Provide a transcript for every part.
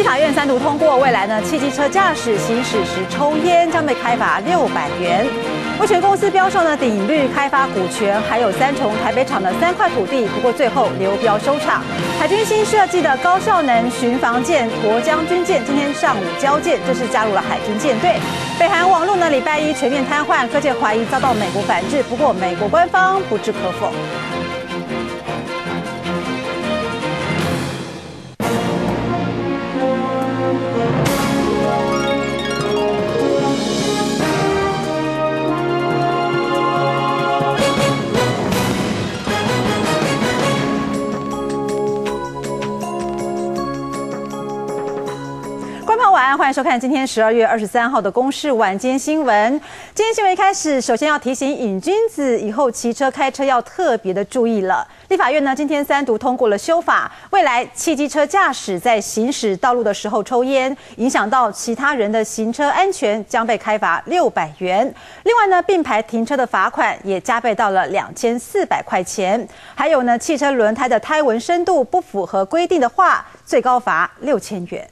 立法院三读通过，未来呢，汽机车驾驶行驶时抽烟将被开罚六百元。威权公司标售呢鼎绿开发股权，还有三重台北厂的三块土地，不过最后流标收场。海军新设计的高效能巡防舰沱江军舰今天上午交舰，正式加入了海军舰队。北韩网络呢礼拜一全面瘫痪，各界怀疑遭到美国反制，不过美国官方不置可否。欢迎收看今天十二月二十三号的公视晚间新闻。今天新闻一开始，首先要提醒瘾君子以后骑车开车要特别的注意了。立法院呢今天三读通过了修法，未来汽机车驾驶在行驶道路的时候抽烟，影响到其他人的行车安全，将被开罚六百元。另外呢，并排停车的罚款也加倍到了两千四百块钱。还有呢，汽车轮胎的胎纹深度不符合规定的话，最高罚六千元。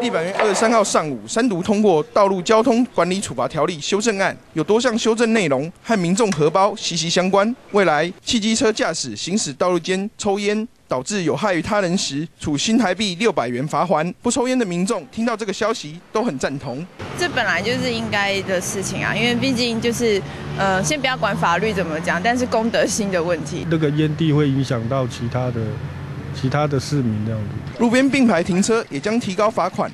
立法院二十三号上午三读通过《道路交通管理处罚条例》修正案，有多项修正内容和民众荷包息息相关。未来汽机车驾驶行驶道路间抽烟，导致有害于他人时，处新台币六百元罚还。不抽烟的民众听到这个消息都很赞同。这本来就是应该的事情啊，因为毕竟就是呃，先不要管法律怎么讲，但是公德心的问题。那个烟蒂会影响到其他的。其他的市民这样子，路边并排停车也将提高罚款。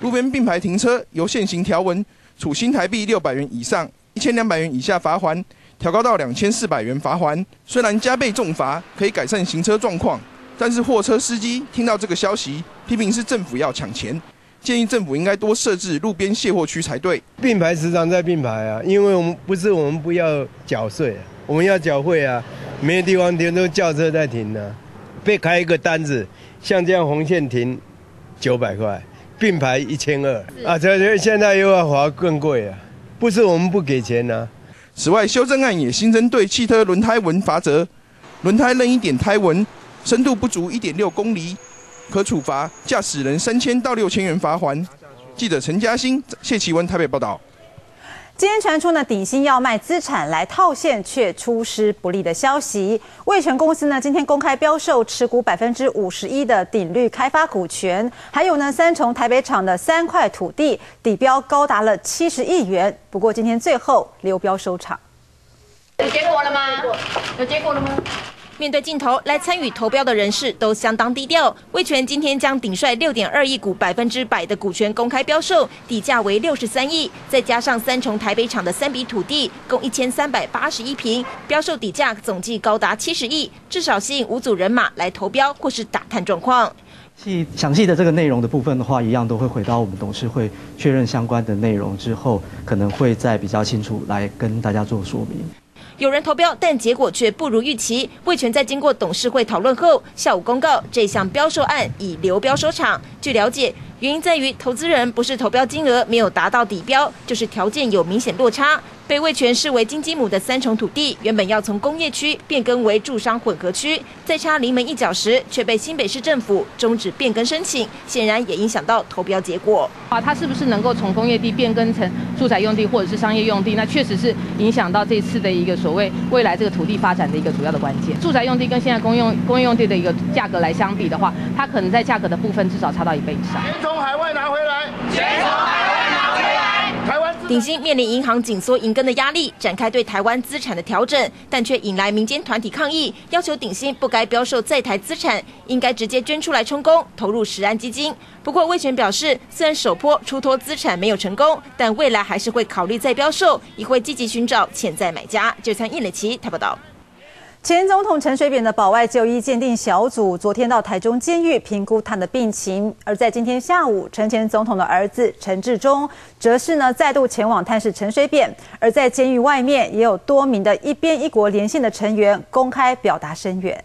路边并排停车由现行条文处新台币六百元以上一千两百元以下罚还，调高到两千四百元罚还。虽然加倍重罚可以改善行车状况，但是货车司机听到这个消息，批评是政府要抢钱，建议政府应该多设置路边卸货区才对。并排时常在并排啊，因为我们不是我们不要缴税，我们要缴费啊，没有地方停都轿车在停呢。被开一个单子，像这样红线停九百块，并排一千二啊！这这现在又要罚更贵啊！不是我们不给钱呐。此外，修正案也新增对汽车轮胎纹罚则，轮胎任一点胎纹深度不足一点六公里，可处罚驾驶人三千到六千元罚款。记者陈嘉欣、谢奇文台北报道。今天传出呢，鼎新要卖资产来套现，却出师不利的消息。味全公司呢，今天公开标售持股百分之五十一的鼎绿开发股权，还有呢，三重台北厂的三块土地，底标高达了七十亿元。不过今天最后流标收场。有结果了吗？有结果了吗？面对镜头来参与投标的人士都相当低调。威权今天将顶帅六点二亿股百分之百的股权公开标售，底价为六十三亿，再加上三重台北厂的三笔土地，共一千三百八十一平，标售底价总计高达七十亿，至少吸引五组人马来投标或是打探状况。细详细的这个内容的部分的话，一样都会回到我们董事会确认相关的内容之后，可能会再比较清楚来跟大家做说明。有人投标，但结果却不如预期。魏权在经过董事会讨论后，下午公告这项标售案以流标收场。据了解，原因在于投资人不是投标金额没有达到底标，就是条件有明显落差。被味全视为金鸡母的三重土地，原本要从工业区变更为住商混合区，在差临门一脚时，却被新北市政府终止变更申请，显然也影响到投标结果。啊，它是不是能够从工业地变更成住宅用地或者是商业用地？那确实是影响到这次的一个所谓未来这个土地发展的一个主要的关键。住宅用地跟现在公用工业用地的一个价格来相比的话，它可能在价格的部分至少差到一倍以上。钱从海外拿回来，钱从海外拿回来。鼎新面临银行紧缩银根的压力，展开对台湾资产的调整，但却引来民间团体抗议，要求鼎新不该标售在台资产，应该直接捐出来充公，投入实安基金。不过魏权表示，虽然首波出脱资产没有成功，但未来还是会考虑再标售，也会积极寻找潜在买家。就餐叶磊奇台报道。前总统陈水扁的保外就医鉴定小组昨天到台中监狱评估他的病情，而在今天下午，陈前总统的儿子陈志忠则是呢再度前往探视陈水扁，而在监狱外面也有多名的一边一国连线的成员公开表达声援。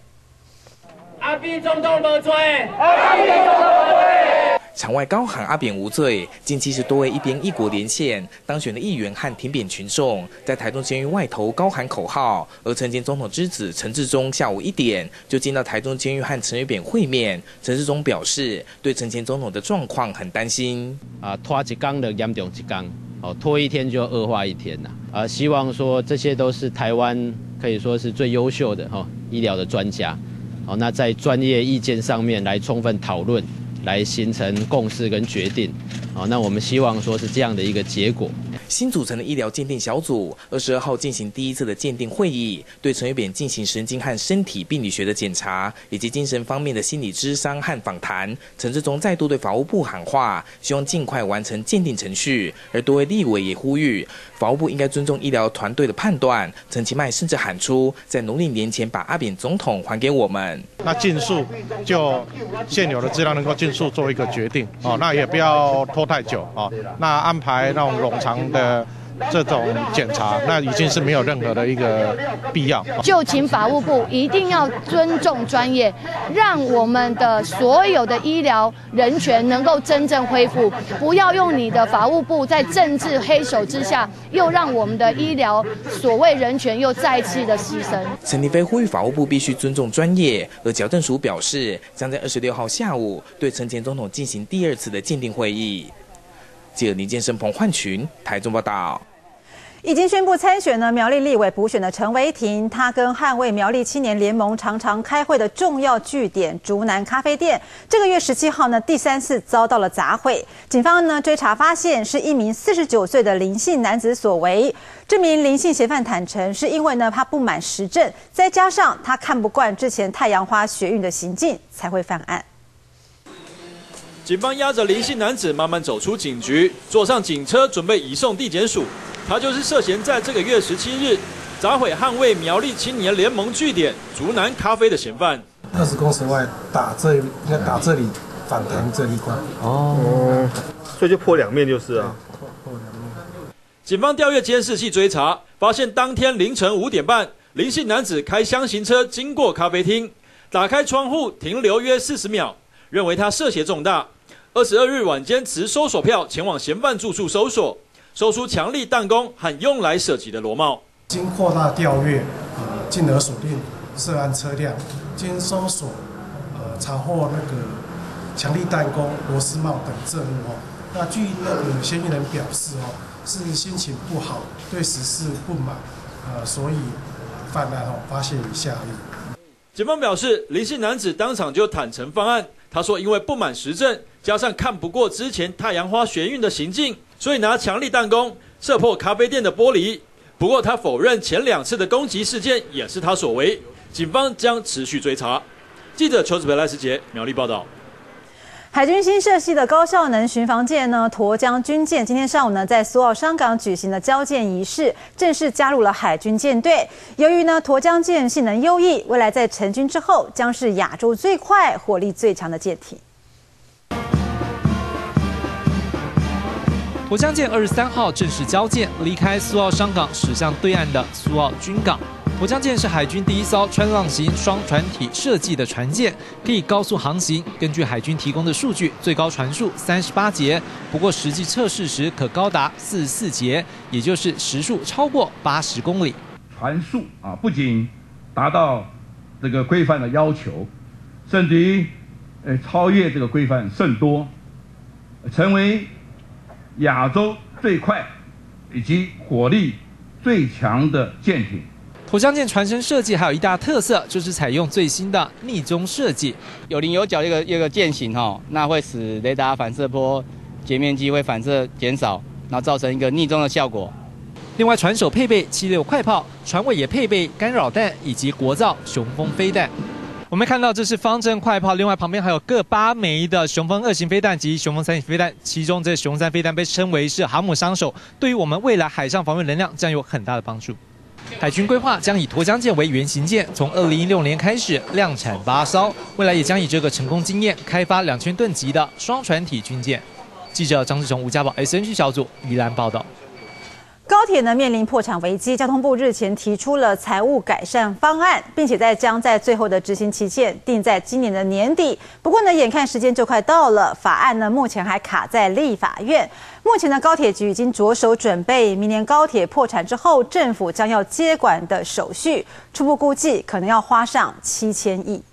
阿扁总统无罪，阿扁总统无罪。场外高喊阿扁无罪。近期是多位一边一国连线当选的议员和挺扁群众，在台中监狱外头高喊口号。而陈前总统之子陈志忠下午一点就进到台中监狱和陈水扁会面。陈志忠表示，对陈前总统的状况很担心。啊，拖一缸的严重一缸，哦，拖一天就恶化一天呐。啊，希望说这些都是台湾可以说是最优秀的哈医疗的专家。好，那在专业意见上面来充分讨论，来形成共识跟决定。好，那我们希望说是这样的一个结果。新组成的医疗鉴定小组二十二号进行第一次的鉴定会议，对陈玉扁进行神经和身体病理学的检查，以及精神方面的心理咨商和访谈。陈志忠再度对法务部喊话，希望尽快完成鉴定程序。而多位立委也呼吁，法务部应该尊重医疗团队的判断。陈其迈甚至喊出，在农历年前把阿扁总统还给我们。那尽速就现有的资料能够尽速做一个决定哦，那也不要拖太久啊，那安排那种冗长。的这种检查，那已经是没有任何的一个必要。就请法务部一定要尊重专业，让我们的所有的医疗人权能够真正恢复，不要用你的法务部在政治黑手之下，又让我们的医疗所谓人权又再次的牺牲。陈立飞呼吁法务部必须尊重专业，而矫正署表示将在二十六号下午对陈前总统进行第二次的鉴定会议。记者林建生、彭焕群，台中报道。已经宣布参选呢，苗栗立委补选的陈维廷，他跟捍卫苗栗青年联盟常常开会的重要据点竹南咖啡店，这个月十七号呢，第三次遭到了砸毁。警方呢追查发现，是一名四十九岁的林姓男子所为。这名林姓嫌犯坦诚，是因为呢他不满时政，再加上他看不惯之前太阳花学运的行径，才会犯案。警方押着林姓男子慢慢走出警局，坐上警车，准备移送地检署。他就是涉嫌在这个月十七日砸毁捍卫苗栗青年联盟据点竹南咖啡的嫌犯。二十公尺外打这，应该打这里反弹这一块。哦，所以就破两面就是啊。警方调阅监视器追查，发现当天凌晨五点半，林姓男子开箱型车经过咖啡厅，打开窗户停留约四十秒，认为他涉嫌重大。二十二日晚间持搜索票前往嫌犯住处搜索，搜出强力弹弓和用来射击的螺帽。经扩大调阅，呃，进而锁定涉案车辆，经搜索，呃，查获那个强力弹弓、螺丝帽等证物哦。那据那个嫌疑人表示哦，是心情不好，对此事不满，呃，所以犯案哦，发现以下例。警方表示，林姓男子当场就坦诚犯案。他说：“因为不满时政，加上看不过之前太阳花学运的行径，所以拿强力弹弓射破咖啡店的玻璃。不过他否认前两次的攻击事件也是他所为。警方将持续追查。”记者邱子培、赖世杰苗栗报道。海军新设系的高效能巡防舰呢，沱江军舰今天上午呢，在苏澳商港举行了交舰仪式，正式加入了海军舰队。由于呢，沱江舰性能优异，未来在成军之后，将是亚洲最快、火力最强的舰艇。沱江舰二十三号正式交舰，离开苏澳商港，驶向对岸的苏澳军港。沱江舰是海军第一艘穿浪型双船体设计的船舰，可以高速航行。根据海军提供的数据，最高船速三十八节，不过实际测试时可高达四十四节，也就是时速超过八十公里。船速啊，不仅达到这个规范的要求，甚至于呃超越这个规范甚多，成为亚洲最快以及火力最强的舰艇。沱江舰船身设计还有一大特色，就是采用最新的逆中设计，有棱有角一个一个舰型哈，那会使雷达反射波截面积会反射减少，然后造成一个逆中的效果。另外，船首配备七六快炮，船尾也配备干扰弹以及国造雄风飞弹。我们看到这是方阵快炮，另外旁边还有各八枚的雄风二型飞弹及雄风三型飞弹，其中这雄三飞弹被称为是航母伤手，对于我们未来海上防卫能量将有很大的帮助。海军规划将以沱江舰为原型舰，从二零一六年开始量产八艘，未来也将以这个成功经验开发两千吨级的双船体军舰。记者张志雄、吴家宝，SNG 小组宜兰报道。高铁呢面临破产危机，交通部日前提出了财务改善方案，并且在将在最后的执行期限定在今年的年底。不过呢，眼看时间就快到了，法案呢目前还卡在立法院。目前呢，高铁局已经着手准备明年高铁破产之后，政府将要接管的手续，初步估计可能要花上七千亿。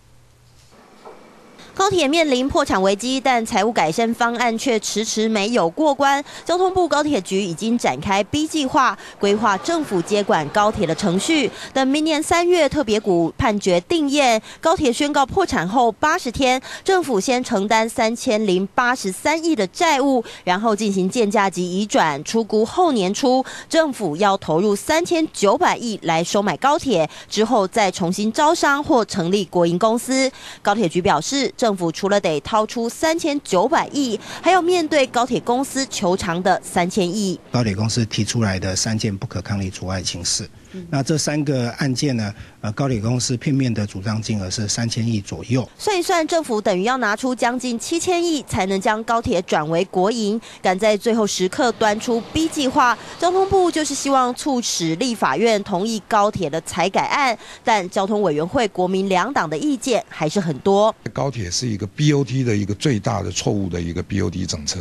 高铁面临破产危机，但财务改善方案却迟迟没有过关。交通部高铁局已经展开 B 计划，规划政府接管高铁的程序。等明年三月特别股判决定验，高铁宣告破产后八十天，政府先承担三千零八十三亿的债务，然后进行建价及移转。出估后年初，政府要投入三千九百亿来收买高铁，之后再重新招商或成立国营公司。高铁局表示。政府除了得掏出三千九百亿，还要面对高铁公司求偿的三千亿。高铁公司提出来的三件不可抗力阻碍情事。那这三个案件呢？呃，高铁公司片面的主张金额是三千亿左右。算一算，政府等于要拿出将近七千亿，才能将高铁转为国营。赶在最后时刻端出 B 计划，交通部就是希望促使立法院同意高铁的财改案。但交通委员会国民两党的意见还是很多。高铁是一个 BOT 的一个最大的错误的一个 BOT 政策，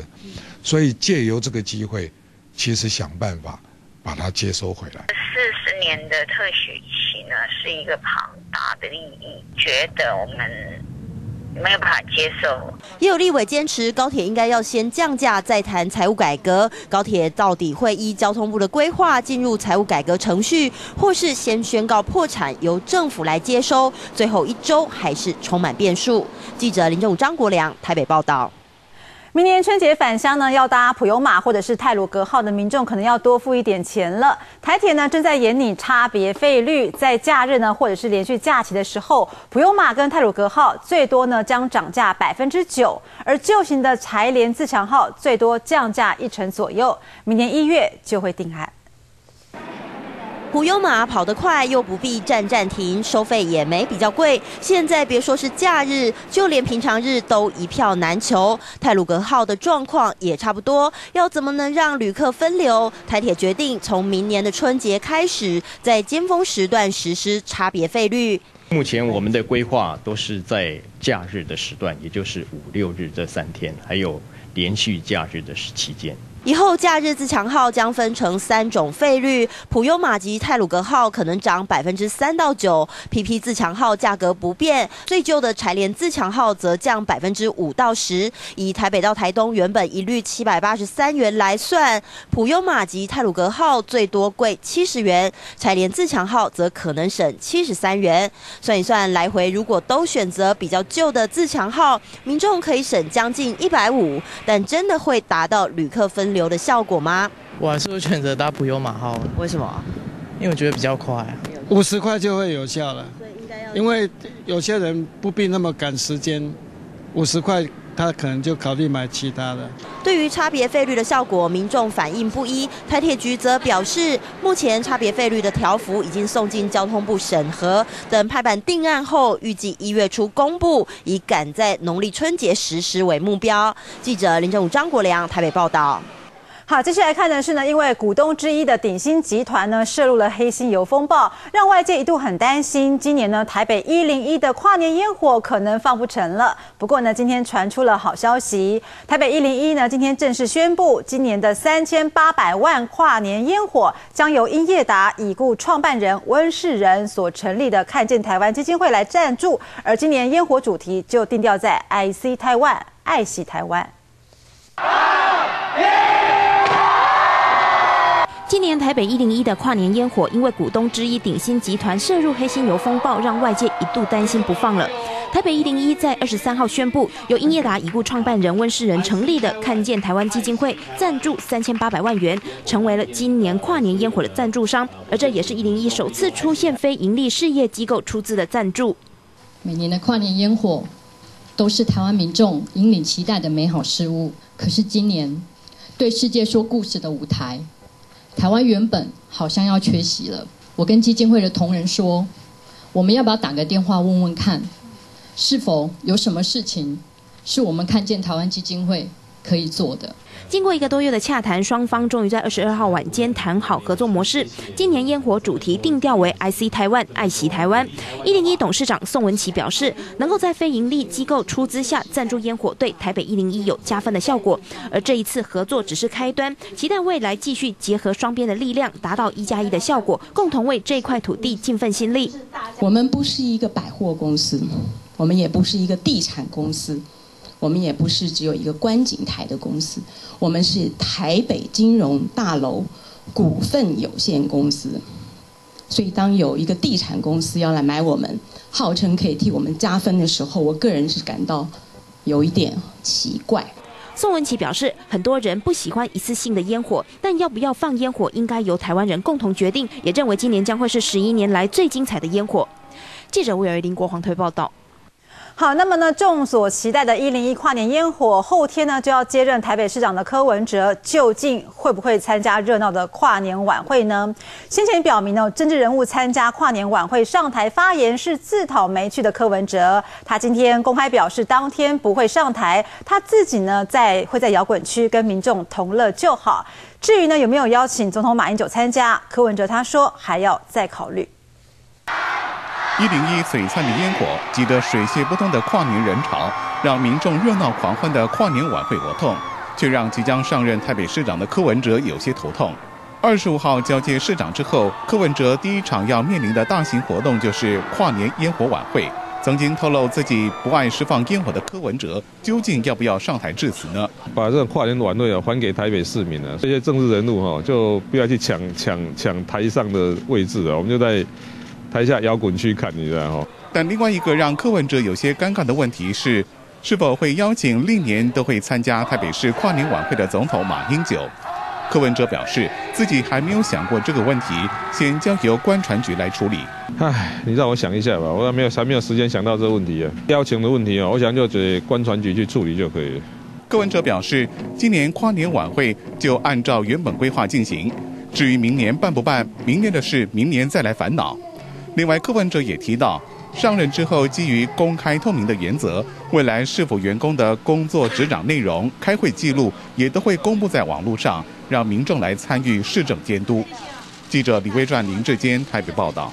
所以借由这个机会，其实想办法。把它接收回来。年的特许期呢，是一个庞大的利益，觉得我们没有办法接受。也有立委坚持，高铁应该要先降价，再谈财务改革。高铁到底会依交通部的规划进入财务改革程序，或是先宣告破产，由政府来接收？最后一周还是充满变数。记者林正武、张国良台北报道。明年春节返乡呢，要搭普悠玛或者是泰鲁格号的民众可能要多付一点钱了。台铁呢正在研拟差别费率，在假日呢或者是连续假期的时候，普悠马跟泰鲁格号最多呢将涨价百分之九，而旧型的柴联自强号最多降价一成左右。明年一月就会定案。普悠马跑得快，又不必站站停，收费也没比较贵。现在别说是假日，就连平常日都一票难求。泰鲁格号的状况也差不多，要怎么能让旅客分流？台铁决定从明年的春节开始，在尖峰时段实施差别费率。目前我们的规划都是在假日的时段，也就是五六日这三天，还有连续假日的期间。以后假日自强号将分成三种费率，普悠玛及泰鲁格号可能涨百分之三到九，PP 自强号价格不变，最旧的柴联自强号则降百分之五到十。以台北到台东原本一律七百八十三元来算，普悠玛及泰鲁格号最多贵七十元，柴联自强号则可能省七十三元。算一算，来回如果都选择比较旧的自强号，民众可以省将近一百五，但真的会达到旅客分。流的效果吗？我还是会选择搭普悠玛号。为什么？因为我觉得比较快，五十块就会有效了。因为有些人不必那么赶时间，五十块他可能就考虑买其他的。对于差别费率的效果，民众反应不一。台铁局则表示，目前差别费率的条幅已经送进交通部审核，等拍板定案后，预计一月初公布，以赶在农历春节实施为目标。记者林正武、张国良台北报道。好，接下来看的是呢，因为股东之一的鼎新集团呢涉入了黑心油风暴，让外界一度很担心，今年呢台北一零一的跨年烟火可能放不成了。不过呢，今天传出了好消息，台北一零一呢今天正式宣布，今年的三千八百万跨年烟火将由英业达已故创办人温世仁所成立的看见台湾基金会来赞助，而今年烟火主题就定调在 I C 台湾，爱惜台湾。今年台北一零一的跨年烟火，因为股东之一鼎新集团涉入黑心油风暴，让外界一度担心不放了。台北一零一在二十三号宣布，由英业达已故创办人温世仁成立的看见台湾基金会赞助三千八百万元，成为了今年跨年烟火的赞助商。而这也是一零一首次出现非营利事业机构出资的赞助。每年的跨年烟火都是台湾民众引领期待的美好事物，可是今年对世界说故事的舞台。台湾原本好像要缺席了，我跟基金会的同仁说，我们要不要打个电话问问看，是否有什么事情是我们看见台湾基金会可以做的。经过一个多月的洽谈，双方终于在二十二号晚间谈好合作模式。今年烟火主题定调为 “IC 台湾，爱惜台湾”。一零一董事长宋文琪表示，能够在非营利机构出资下赞助烟火，对台北一零一有加分的效果。而这一次合作只是开端，期待未来继续结合双边的力量，达到一加一的效果，共同为这块土地尽份心力。我们不是一个百货公司，我们也不是一个地产公司。我们也不是只有一个观景台的公司，我们是台北金融大楼股份有限公司。所以，当有一个地产公司要来买我们，号称可以替我们加分的时候，我个人是感到有一点奇怪。宋文琪表示，很多人不喜欢一次性的烟火，但要不要放烟火，应该由台湾人共同决定。也认为今年将会是十一年来最精彩的烟火。记者吴有林国黄推报道。好，那么呢，众所期待的一零一跨年烟火，后天呢就要接任台北市长的柯文哲，究竟会不会参加热闹的跨年晚会呢？先前表明呢，政治人物参加跨年晚会上台发言是自讨没趣的柯文哲，他今天公开表示，当天不会上台，他自己呢在会在摇滚区跟民众同乐就好。至于呢有没有邀请总统马英九参加，柯文哲他说还要再考虑。一零一璀璨的烟火，挤得水泄不通的跨年人潮，让民众热闹狂欢的跨年晚会活动，却让即将上任台北市长的柯文哲有些头痛。二十五号交接市长之后，柯文哲第一场要面临的大型活动就是跨年烟火晚会。曾经透露自己不爱释放烟火的柯文哲，究竟要不要上台致辞呢？把这种跨年晚会啊还给台北市民了，这些政治人物哈就不要去抢抢抢台上的位置啊，我们就在。台下摇滚去看，你知道哈。但另外一个让柯文哲有些尴尬的问题是，是否会邀请历年都会参加台北市跨年晚会的总统马英九？柯文哲表示自己还没有想过这个问题，先交由官船局来处理。唉，你让我想一下吧，我还没有还没有时间想到这个问题啊。邀请的问题啊，我想就给官船局去处理就可以了。柯文哲表示，今年跨年晚会就按照原本规划进行，至于明年办不办，明年的事明年再来烦恼。另外，柯文哲也提到，上任之后基于公开透明的原则，未来是否员工的工作执掌内容、开会记录也都会公布在网络上，让民众来参与市政监督。记者李威传、林志坚台北报道。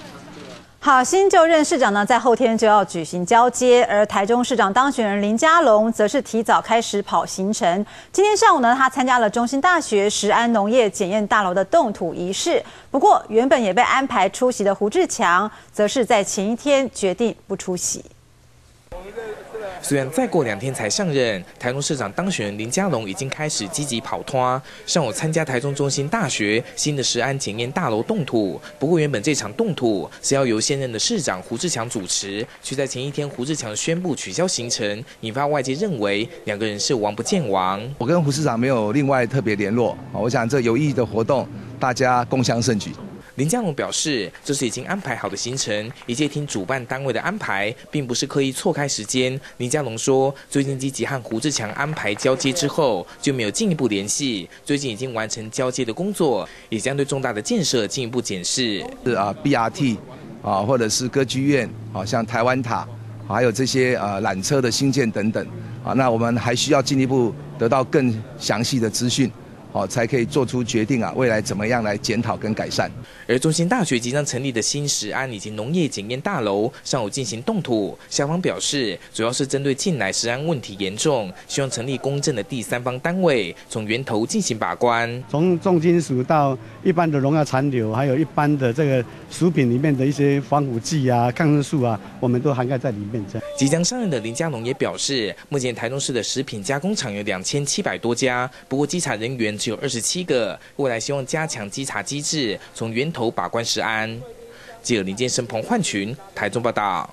好，新就任市长呢，在后天就要举行交接，而台中市长当选人林佳龙则是提早开始跑行程。今天上午呢，他参加了中心大学石安农业检验大楼的动土仪式。不过，原本也被安排出席的胡志强，则是在前一天决定不出席。虽然再过两天才上任，台中市长当选林佳龙已经开始积极跑脱。上午参加台中中心大学新的石安检验大楼动土，不过原本这场动土是要由现任的市长胡志强主持，却在前一天胡志强宣布取消行程，引发外界认为两个人是王不见王。我跟胡市长没有另外特别联络，我想这有意义的活动，大家共襄盛举。林佳龙表示，这是已经安排好的行程，一切听主办单位的安排，并不是刻意错开时间。林佳龙说，最近积极和胡志强安排交接之后，就没有进一步联系。最近已经完成交接的工作，也将对重大的建设进一步检视。是啊，BRT 啊，或者是歌剧院，啊，像台湾塔，还有这些呃缆车的新建等等，啊，那我们还需要进一步得到更详细的资讯。哦，才可以做出决定啊！未来怎么样来检讨跟改善？而中心大学即将成立的新石安以及农业检验大楼上午进行动土，校方表示，主要是针对近来食安问题严重，希望成立公正的第三方单位，从源头进行把关。从重金属到一般的农药残留，还有一般的这个食品里面的一些防腐剂啊、抗生素啊，我们都涵盖在里面。即将上任的林家龙也表示，目前台中市的食品加工厂有两千七百多家，不过稽查人员。只有二十七个，未来希望加强稽查机制，从源头把关食安。记者林建生、彭焕群，台中报道。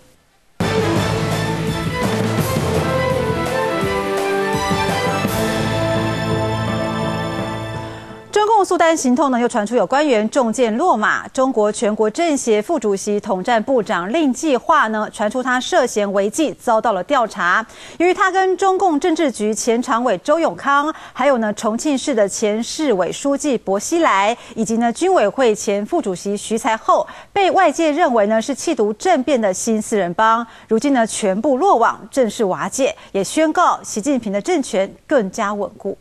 苏丹行动呢，又传出有官员中箭落马。中国全国政协副主席、统战部长令计划呢，传出他涉嫌违纪，遭到了调查。由于他跟中共政治局前常委周永康，还有呢重庆市的前市委书记薄熙来，以及呢军委会前副主席徐才厚，被外界认为呢是气毒政变的新四人帮，如今呢全部落网，正式瓦解，也宣告习近平的政权更加稳固。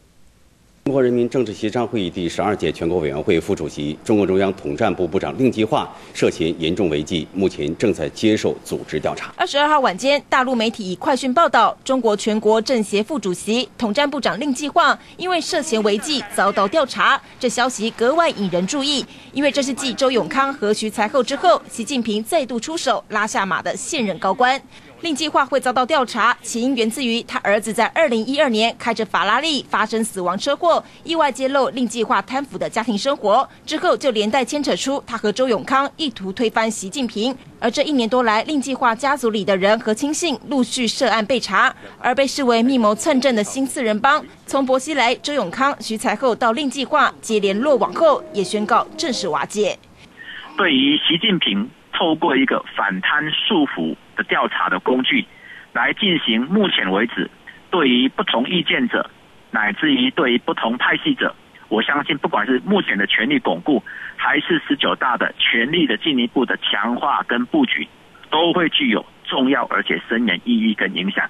中国人民政治协商会议第十二届全国委员会副主席、中共中央统战部部长令计划涉嫌严重违纪，目前正在接受组织调查。二十二号晚间，大陆媒体以快讯报道，中国全国政协副主席、统战部长令计划因为涉嫌违纪遭到调查。这消息格外引人注意，因为这是继周永康和徐才厚之后，习近平再度出手拉下马的现任高官。令计划会遭到调查，起因源自于他儿子在二零一二年开着法拉利发生死亡车祸，意外揭露令计划贪腐的家庭生活，之后就连带牵扯出他和周永康意图推翻习近平。而这一年多来，令计划家族里的人和亲信陆续涉案被查，而被视为密谋蹭政的新四人帮，从薄熙来、周永康、徐才厚到令计划接连落网后，也宣告正式瓦解。对于习近平透过一个反贪束缚。的调查的工具，来进行目前为止对于不同意见者，乃至于对于不同派系者，我相信不管是目前的权力巩固，还是十九大的权力的进一步的强化跟布局，都会具有重要而且深远意义跟影响。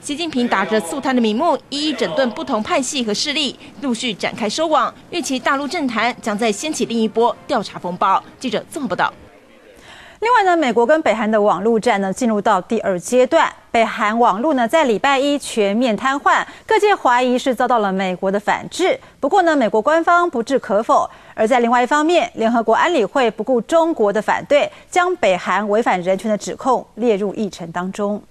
习近平打着肃贪的名目，一一整顿不同派系和势力，陆续展开收网，预期大陆政坛将再掀起另一波调查风暴。记者综合报道。另外呢，美国跟北韩的网络战呢进入到第二阶段，北韩网络呢在礼拜一全面瘫痪，各界怀疑是遭到了美国的反制。不过呢，美国官方不置可否。而在另外一方面，联合国安理会不顾中国的反对，将北韩违反人权的指控列入议程当中。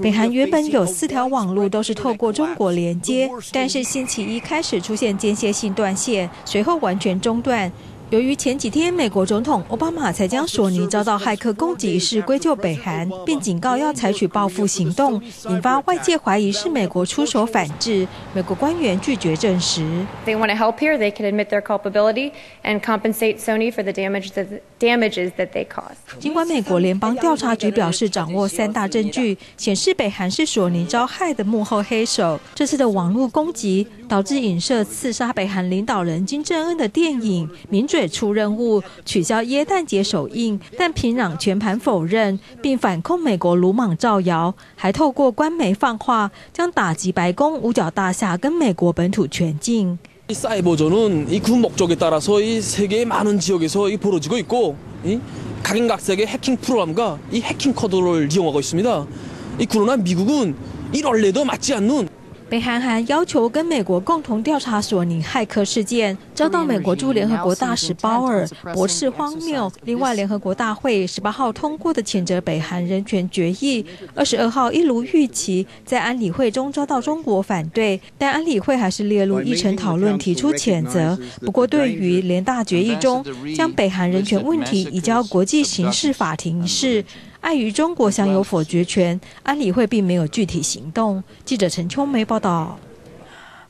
北韩原本有四条网路都是透过中国连接，但是星期一开始出现间歇性断线，随后完全中断。由于前几天美国总统奥巴马才将索尼遭到骇客攻击一事归咎北韩，并警告要采取报复行动，引发外界怀疑是美国出手反制。美国官员拒绝证实。They want to help here. They can admit their culpability and compensate Sony for the damage that damages that they caused. 尽管美国联邦调查局表示掌握三大证据，显示北韩是索尼遭害的幕后黑手，这次的网络攻击导致影射刺杀北韩领导人金正恩的电影《民主》。出任务取消耶诞节首映，但平壤全盘否认，并反控美国鲁莽造谣，还透过官媒放话将打击白宫五角大厦跟美国本土全境。이사이버전은이군목적에따라서이세계많은지역에서이벌어지고있고이각인각색의해킹프로그램과이해킹코드를이용하고있습니다이그러나미국은이원래도맞지않는 北韩还要求跟美国共同调查索尼骇客事件，遭到美国驻联合国大使鲍尔驳斥荒谬。另外，联合国大会十八号通过的谴责北韩人权决议，二十二号一如预期在安理会中遭到中国反对，但安理会还是列入议程讨论，提出谴责。不过，对于联大决议中将北韩人权问题移交国际刑事法庭一事。碍于中国享有否决权，安理会并没有具体行动。记者陈秋梅报道。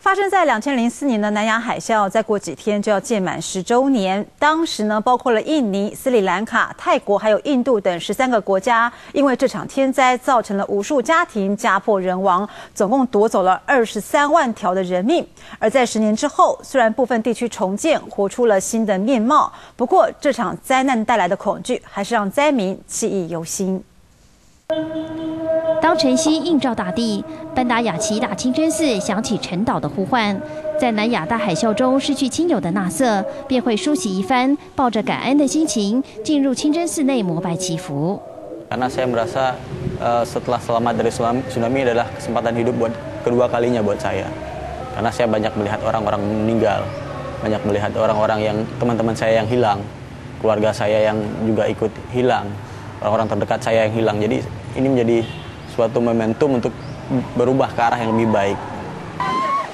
发生在两千零四年的南亚海啸，再过几天就要届满十周年。当时呢，包括了印尼、斯里兰卡、泰国还有印度等十三个国家，因为这场天灾造成了无数家庭家破人亡，总共夺走了二十三万条的人命。而在十年之后，虽然部分地区重建，活出了新的面貌，不过这场灾难带来的恐惧，还是让灾民记忆犹新。当晨曦映照大地，班达雅奇大清真寺响起晨祷的呼唤。在南亚大海啸中失去亲友的纳瑟，便会梳洗一番，抱着感恩的心情进入清真寺内膜拜祈福。Karena saya merasa setelah selamat dari tsunami adalah kesempatan hidup buat kedua kalinya buat saya. Karena saya banyak melihat orang-orang meninggal, banyak melihat orang-orang yang teman-teman saya yang hilang, keluarga saya yang juga ikut hilang, orang-orang terdekat saya yang hilang. Jadi ini menjadi suatu momentum untuk berubah ke arah yang lebih baik.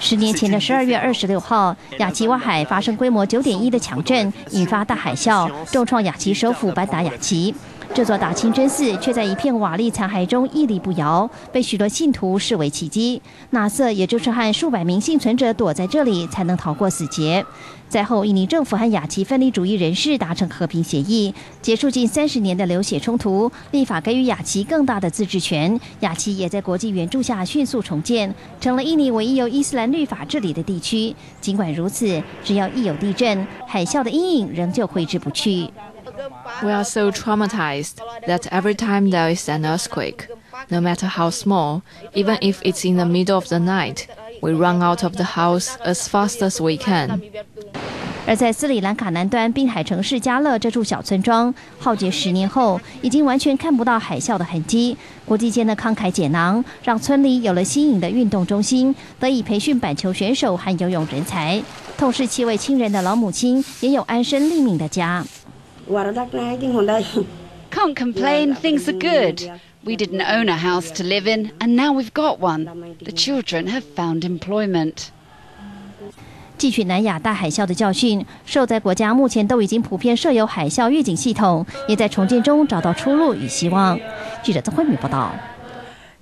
十年前的十二月二十六号，雅琪湾海发生规模九点一的强震，引发大海啸，重创雅琪首府班达雅奇。这座大清真寺却在一片瓦砾残骸中屹立不摇，被许多信徒视为奇迹。纳瑟也就是和数百名幸存者躲在这里，才能逃过死劫。在后，印尼政府和雅琪分离主义人士达成和平协议，结束近三十年的流血冲突，立法给予雅琪更大的自治权。雅琪也在国际援助下迅速重建，成了印尼唯一由伊斯兰律法治理的地区。尽管如此，只要一有地震，海啸的阴影仍旧挥之不去。We are so traumatized that every time there is an earthquake, no matter how small, even if it's in the middle of the night, we run out of the house as fast as we can. 而在斯里兰卡南端滨海城市加勒这处小村庄，浩劫十年后，已经完全看不到海啸的痕迹。国际间的慷慨解囊，让村里有了新颖的运动中心，得以培训板球选手和游泳人才。痛失七位亲人的老母亲，也有安身立命的家。 Can't complain, things are good. We didn't own a house to live in, and now we've got one. The children have found employment. 汲取南亚大海啸的教训，受灾国家目前都已经普遍设有海啸预警系统，也在重建中找到出路与希望。记者曾慧敏报道。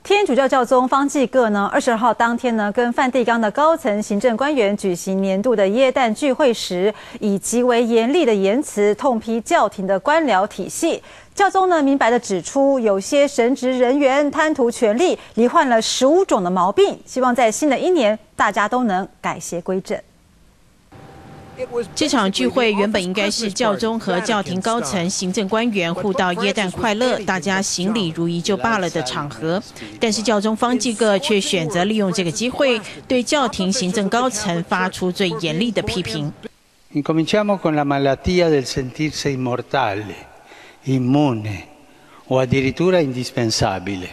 天主教教宗方济各呢，二十二号当天呢，跟梵蒂冈的高层行政官员举行年度的耶诞聚会时，以极为严厉的言辞痛批教廷的官僚体系。教宗呢，明白的指出，有些神职人员贪图权力，罹患了十五种的毛病，希望在新的一年，大家都能改邪归正。这场聚会原本应该是教宗和教廷高层行政官员互道耶诞快乐，大家行礼如仪就罢了的场合，但是教宗方济各却选择利用这个机会，对教廷行政高层发出最严厉的批评。Incominciamo con la malattia del sentirsi immortale, immune o addirittura indispensabile,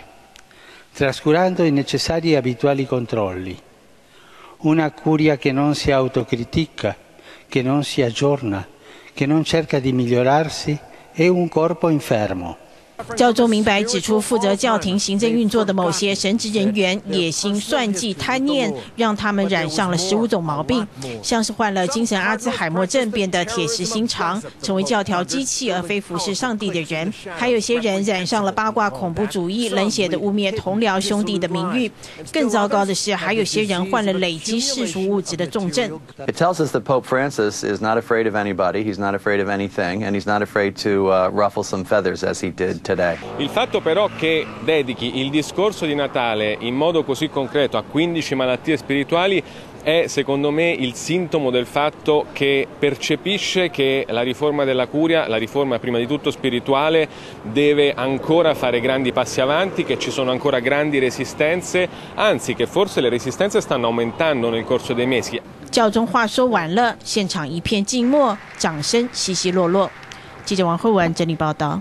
trascurando i necessari e abituali controlli. Una curia che non si autocritica. Che non si aggiorna, che non cerca di migliorarsi, è un corpo infermo. 教宗明白指出，负责教廷行政运作的某些神职人员野心、算计、贪念，让他们染上了十五种毛病，像是患了精神阿兹海默症，变得铁石心肠，成为教条机器而非服侍上帝的人；还有些人染上了八卦恐怖主义，冷血的污蔑同僚兄弟的名誉。更糟糕的是，还有些人患了累积世俗物质的重症。It tells us that Pope Francis is not afraid of anybody. He's not afraid of anything, and he's not afraid to ruffle some feathers as he did. Il fatto però che dedichi il discorso di Natale in modo così concreto a 15 malattie spirituali è secondo me il sintomo del fatto che percepisce che la riforma della curia, la riforma prima di tutto spirituale, deve ancora fare grandi passi avanti, che ci sono ancora grandi resistenze, anzi che forse le resistenze stanno aumentando nel corso dei mesi. 教宗话说完了，现场一片静默，掌声稀稀落落。记者王慧文整理报道。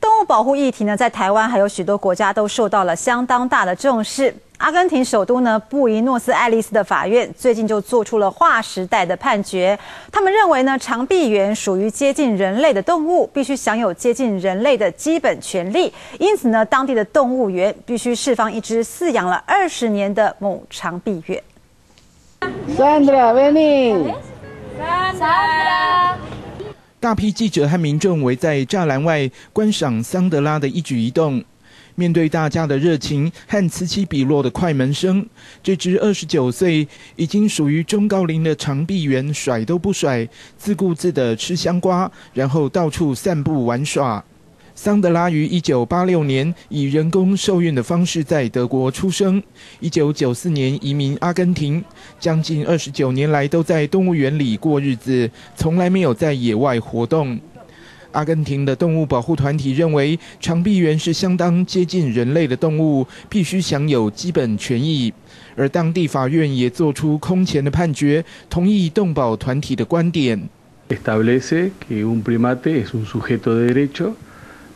动物保护议题呢，在台湾还有许多国家都受到了相当大的重视。阿根廷首都呢布宜诺斯艾利斯的法院最近就做出了划时代的判决。他们认为呢，长臂猿属于接近人类的动物，必须享有接近人类的基本权利。因此呢，当地的动物园必须释放一只饲养了二十年的母长臂猿。Sandra，veni。Sandra。大批记者和民众围在栅栏外观赏桑德拉的一举一动。面对大家的热情和此起彼落的快门声，这只二十九岁、已经属于中高龄的长臂猿甩都不甩，自顾自的吃香瓜，然后到处散步玩耍。桑德拉于一九八六年以人工受孕的方式在德国出生，一九九四年移民阿根廷，将近二十九年来都在动物园里过日子，从来没有在野外活动。阿根廷的动物保护团体认为，长臂猿是相当接近人类的动物，必须享有基本权益。而当地法院也做出空前的判决，同意动保团体的观点。Establece que un primate es un sujeto de derecho.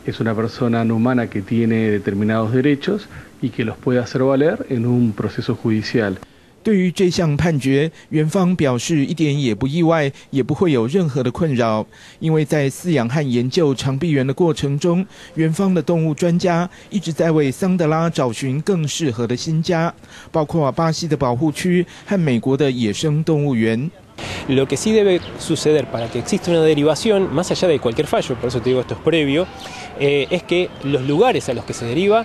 Es una persona no humana que tiene determinados derechos y que los puede hacer valer en un proceso judicial. 对于这项判决，园方表示一点也不意外，也不会有任何的困扰，因为在饲养和研究长臂猿的过程中，园方的动物专家一直在为桑德拉找寻更适合的新家，包括巴西的保护区和美国的野生动物园。Lo que sí debe suceder para que exista una derivación, más allá de cualquier fallo, por eso te digo esto es previo, eh, es que los lugares a los que se deriva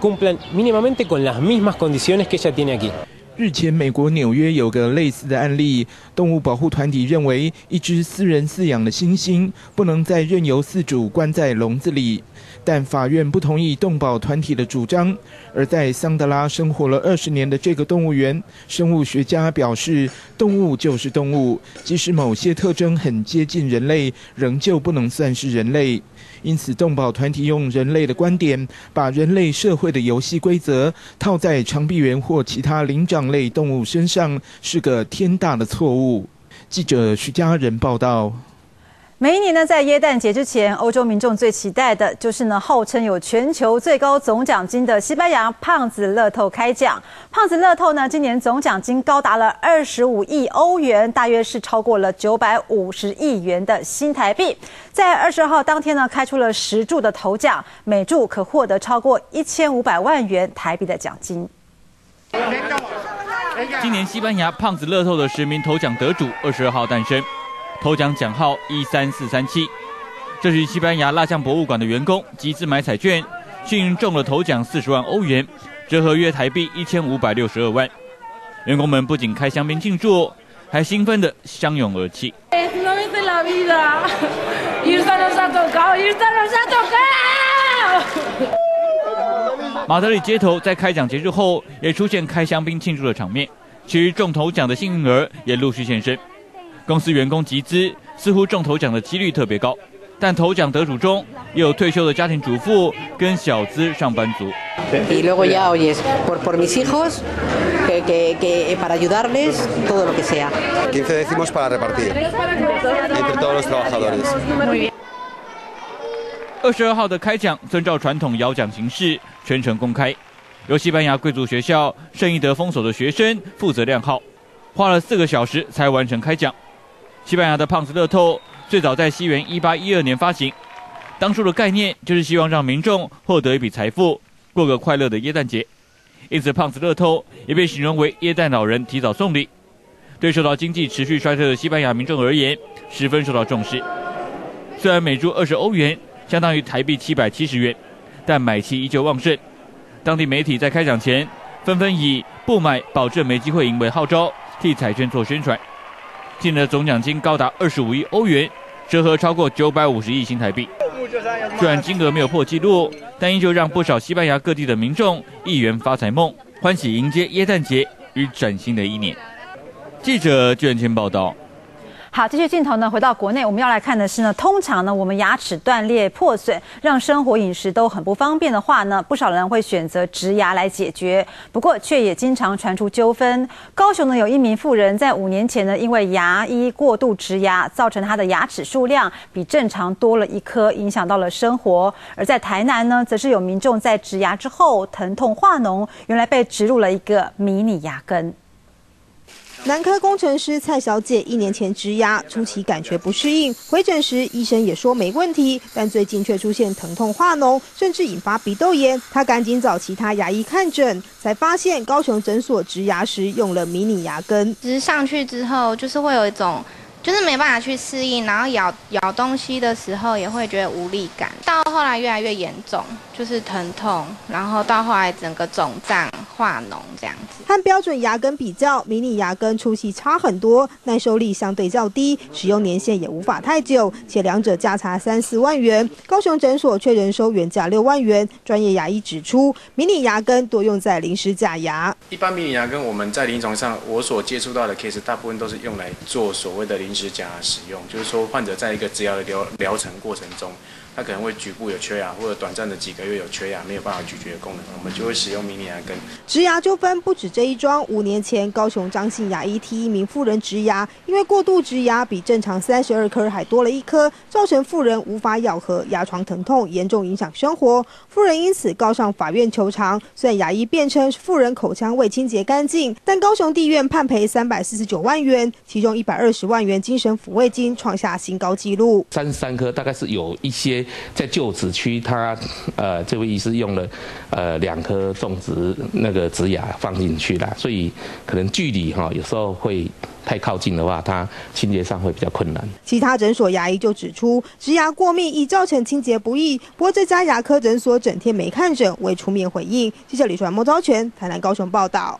cumplan mínimamente con las mismas condiciones que ella tiene aquí. 日前，美国纽约有个类似的案例。动物保护团体认为，一只私人饲养的猩猩不能再任由饲主关在笼子里， 但法院不同意动保团体的主张。而在桑德拉生活了二十年的这个动物园，生物学家表示，动物就是动物，即使某些特征很接近人类，仍旧不能算是人类。因此，动保团体用人类的观点，把人类社会的游戏规则套在长臂猿或其他灵长类动物身上，是个天大的错误。记者徐家人报道。每一年呢，在耶诞节之前，欧洲民众最期待的就是呢，号称有全球最高总奖金的西班牙胖子乐透开奖。胖子乐透呢，今年总奖金高达了二十五亿欧元，大约是超过了九百五十亿元的新台币。在二十号当天呢，开出了十注的头奖，每注可获得超过一千五百万元台币的奖金。今年西班牙胖子乐透的十名头奖得主，二十二号诞生。头奖奖号一三四三七，这是西班牙蜡像博物馆的员工集资买彩券，幸运中了头奖四十万欧元，折合约台币一千五百六十二万。员工们不仅开香槟庆祝，还兴奋地相拥而泣。马德里街头在开奖结束后也出现开香槟庆祝的场面，其余中头奖的幸运儿也陆续现身。公司员工集资，似乎中头奖的几率特别高，但头奖得主中也有退休的家庭主妇跟小资上班族。二十二号的开奖遵照传统摇奖形式，全程公开，由西班牙贵族学校圣伊德封锁的学生负责亮号，花了四个小时才完成开奖。西班牙的胖子乐透最早在西元一八一二年发行，当初的概念就是希望让民众获得一笔财富，过个快乐的耶诞节。因此，胖子乐透也被形容为耶诞老人提早送礼。对受到经济持续衰退的西班牙民众而言，十分受到重视。虽然每注二十欧元，相当于台币七百七十元，但买气依旧旺盛。当地媒体在开奖前纷纷以“不买保证没机会赢”为号召，替彩券做宣传。的总奖金高达二十五亿欧元，折合超过九百五十亿新台币。虽然金额没有破纪录，但依旧让不少西班牙各地的民众一圆发财梦，欢喜迎接耶诞节与崭新的一年。记者卷前报道。好，这些镜头呢，回到国内，我们要来看的是呢，通常呢，我们牙齿断裂破损，让生活饮食都很不方便的话呢，不少人会选择植牙来解决。不过，却也经常传出纠纷。高雄呢，有一名妇人在五年前呢，因为牙医过度植牙，造成她的牙齿数量比正常多了一颗，影响到了生活。而在台南呢，则是有民众在植牙之后疼痛化脓，原来被植入了一个迷你牙根。男科工程师蔡小姐一年前植牙，初期感觉不适应，回诊时医生也说没问题，但最近却出现疼痛化脓，甚至引发鼻窦炎。她赶紧找其他牙医看诊，才发现高雄诊所植牙时用了迷你牙根。植上去之后，就是会有一种。就是没办法去适应，然后咬咬东西的时候也会觉得无力感，到后来越来越严重，就是疼痛，然后到后来整个肿胀化脓这样子。和标准牙根比较，迷你牙根粗细差很多，耐受力相对较低，使用年限也无法太久，且两者价差三四万元。高雄诊所却仍收原价六万元。专业牙医指出，迷你牙根多用在临时假牙。一般迷你牙根我们在临床上我所接触到的 case 大部分都是用来做所谓的临。指甲使用，就是说患者在一个治疗的疗疗程过程中。他可能会局部有缺牙，或者短暂的几个月有缺牙，没有办法咀嚼的功能，我们就会使用迷你牙根。植牙纠纷不止这一桩。五年前，高雄张姓牙医替一名妇人植牙，因为过度植牙，比正常三十二颗还多了一颗，造成妇人无法咬合，牙床疼痛，严重影响生活。妇人因此告上法院求偿。虽然牙医辩称妇人口腔未清洁干净，但高雄地院判赔三百四十九万元，其中一百二十万元精神抚慰金，创下新高纪录。三十三颗，大概是有一些。在臼齿区，他呃，这位医师用了呃两颗种植那个植牙放进去了，所以可能距离哈有时候会太靠近的话，它清洁上会比较困难。其他诊所牙医就指出，植牙过密已造成清洁不易。不过这家牙科诊所整天没看诊，未出面回应。记者李传莫昭全台南高雄报道。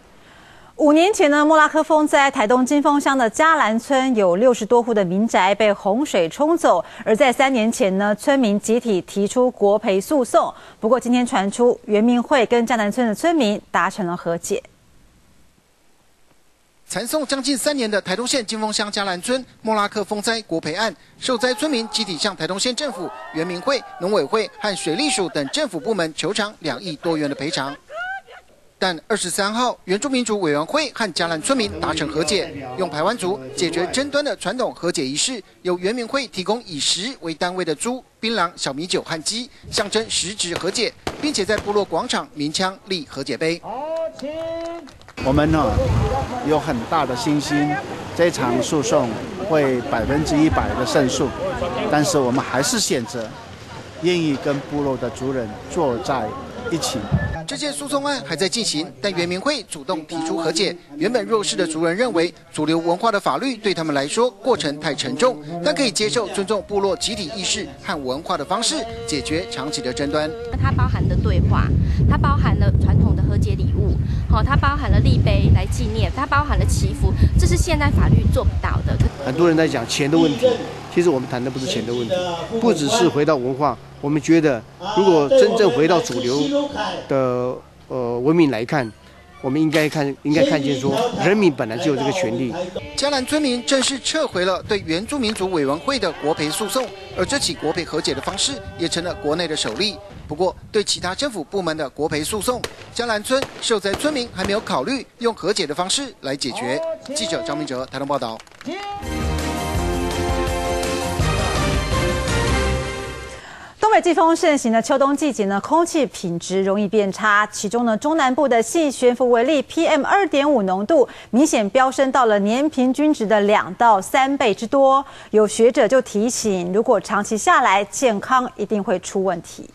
五年前呢，莫拉克风在台东金峰乡的嘉兰村有六十多户的民宅被洪水冲走，而在三年前呢，村民集体提出国赔诉讼。不过今天传出，原民会跟嘉兰村的村民达成了和解。缠讼将近三年的台东县金峰乡嘉兰村莫拉克风灾国赔案，受灾村民集体向台东县政府、原民会、农委会和水利署等政府部门求偿两亿多元的赔偿。但二十三号，原住民族委员会和嘉兰村民达成和解，用排湾族解决争端的传统和解仪式，由原民会提供以十为单位的猪、槟榔、小米酒和鸡，象征实质和解，并且在部落广场鸣枪立和解碑。我们呢有很大的信心，这场诉讼会百分之一百的胜诉，但是我们还是选择愿意跟部落的族人坐在一起。这件诉讼案还在进行，但原民会主动提出和解。原本弱势的族人认为，主流文化的法律对他们来说过程太沉重，但可以接受尊重部落集体意识和文化的方式，解决长期的争端。它包含的对话，它包含了传统的和解礼物，好，它包含了立碑来纪念，它包含了祈福，这是现代法律做不到的。很多人在讲钱的问题，其实我们谈的不是钱的问题，不只是回到文化。我们觉得，如果真正回到主流的呃文明来看，我们应该看应该看见说，人民本来就有这个权利。嘉南村民正式撤回了对原住民族委员会的国赔诉讼，而这起国赔和解的方式也成了国内的首例。不过，对其他政府部门的国赔诉讼，江南村受灾村民还没有考虑用和解的方式来解决。记者张明哲台东报道。东北季风盛行的秋冬季节呢，空气品质容易变差。其中呢，中南部的细悬浮微粒 PM 二点五浓度明显飙升到了年平均值的两到三倍之多。有学者就提醒，如果长期下来，健康一定会出问题。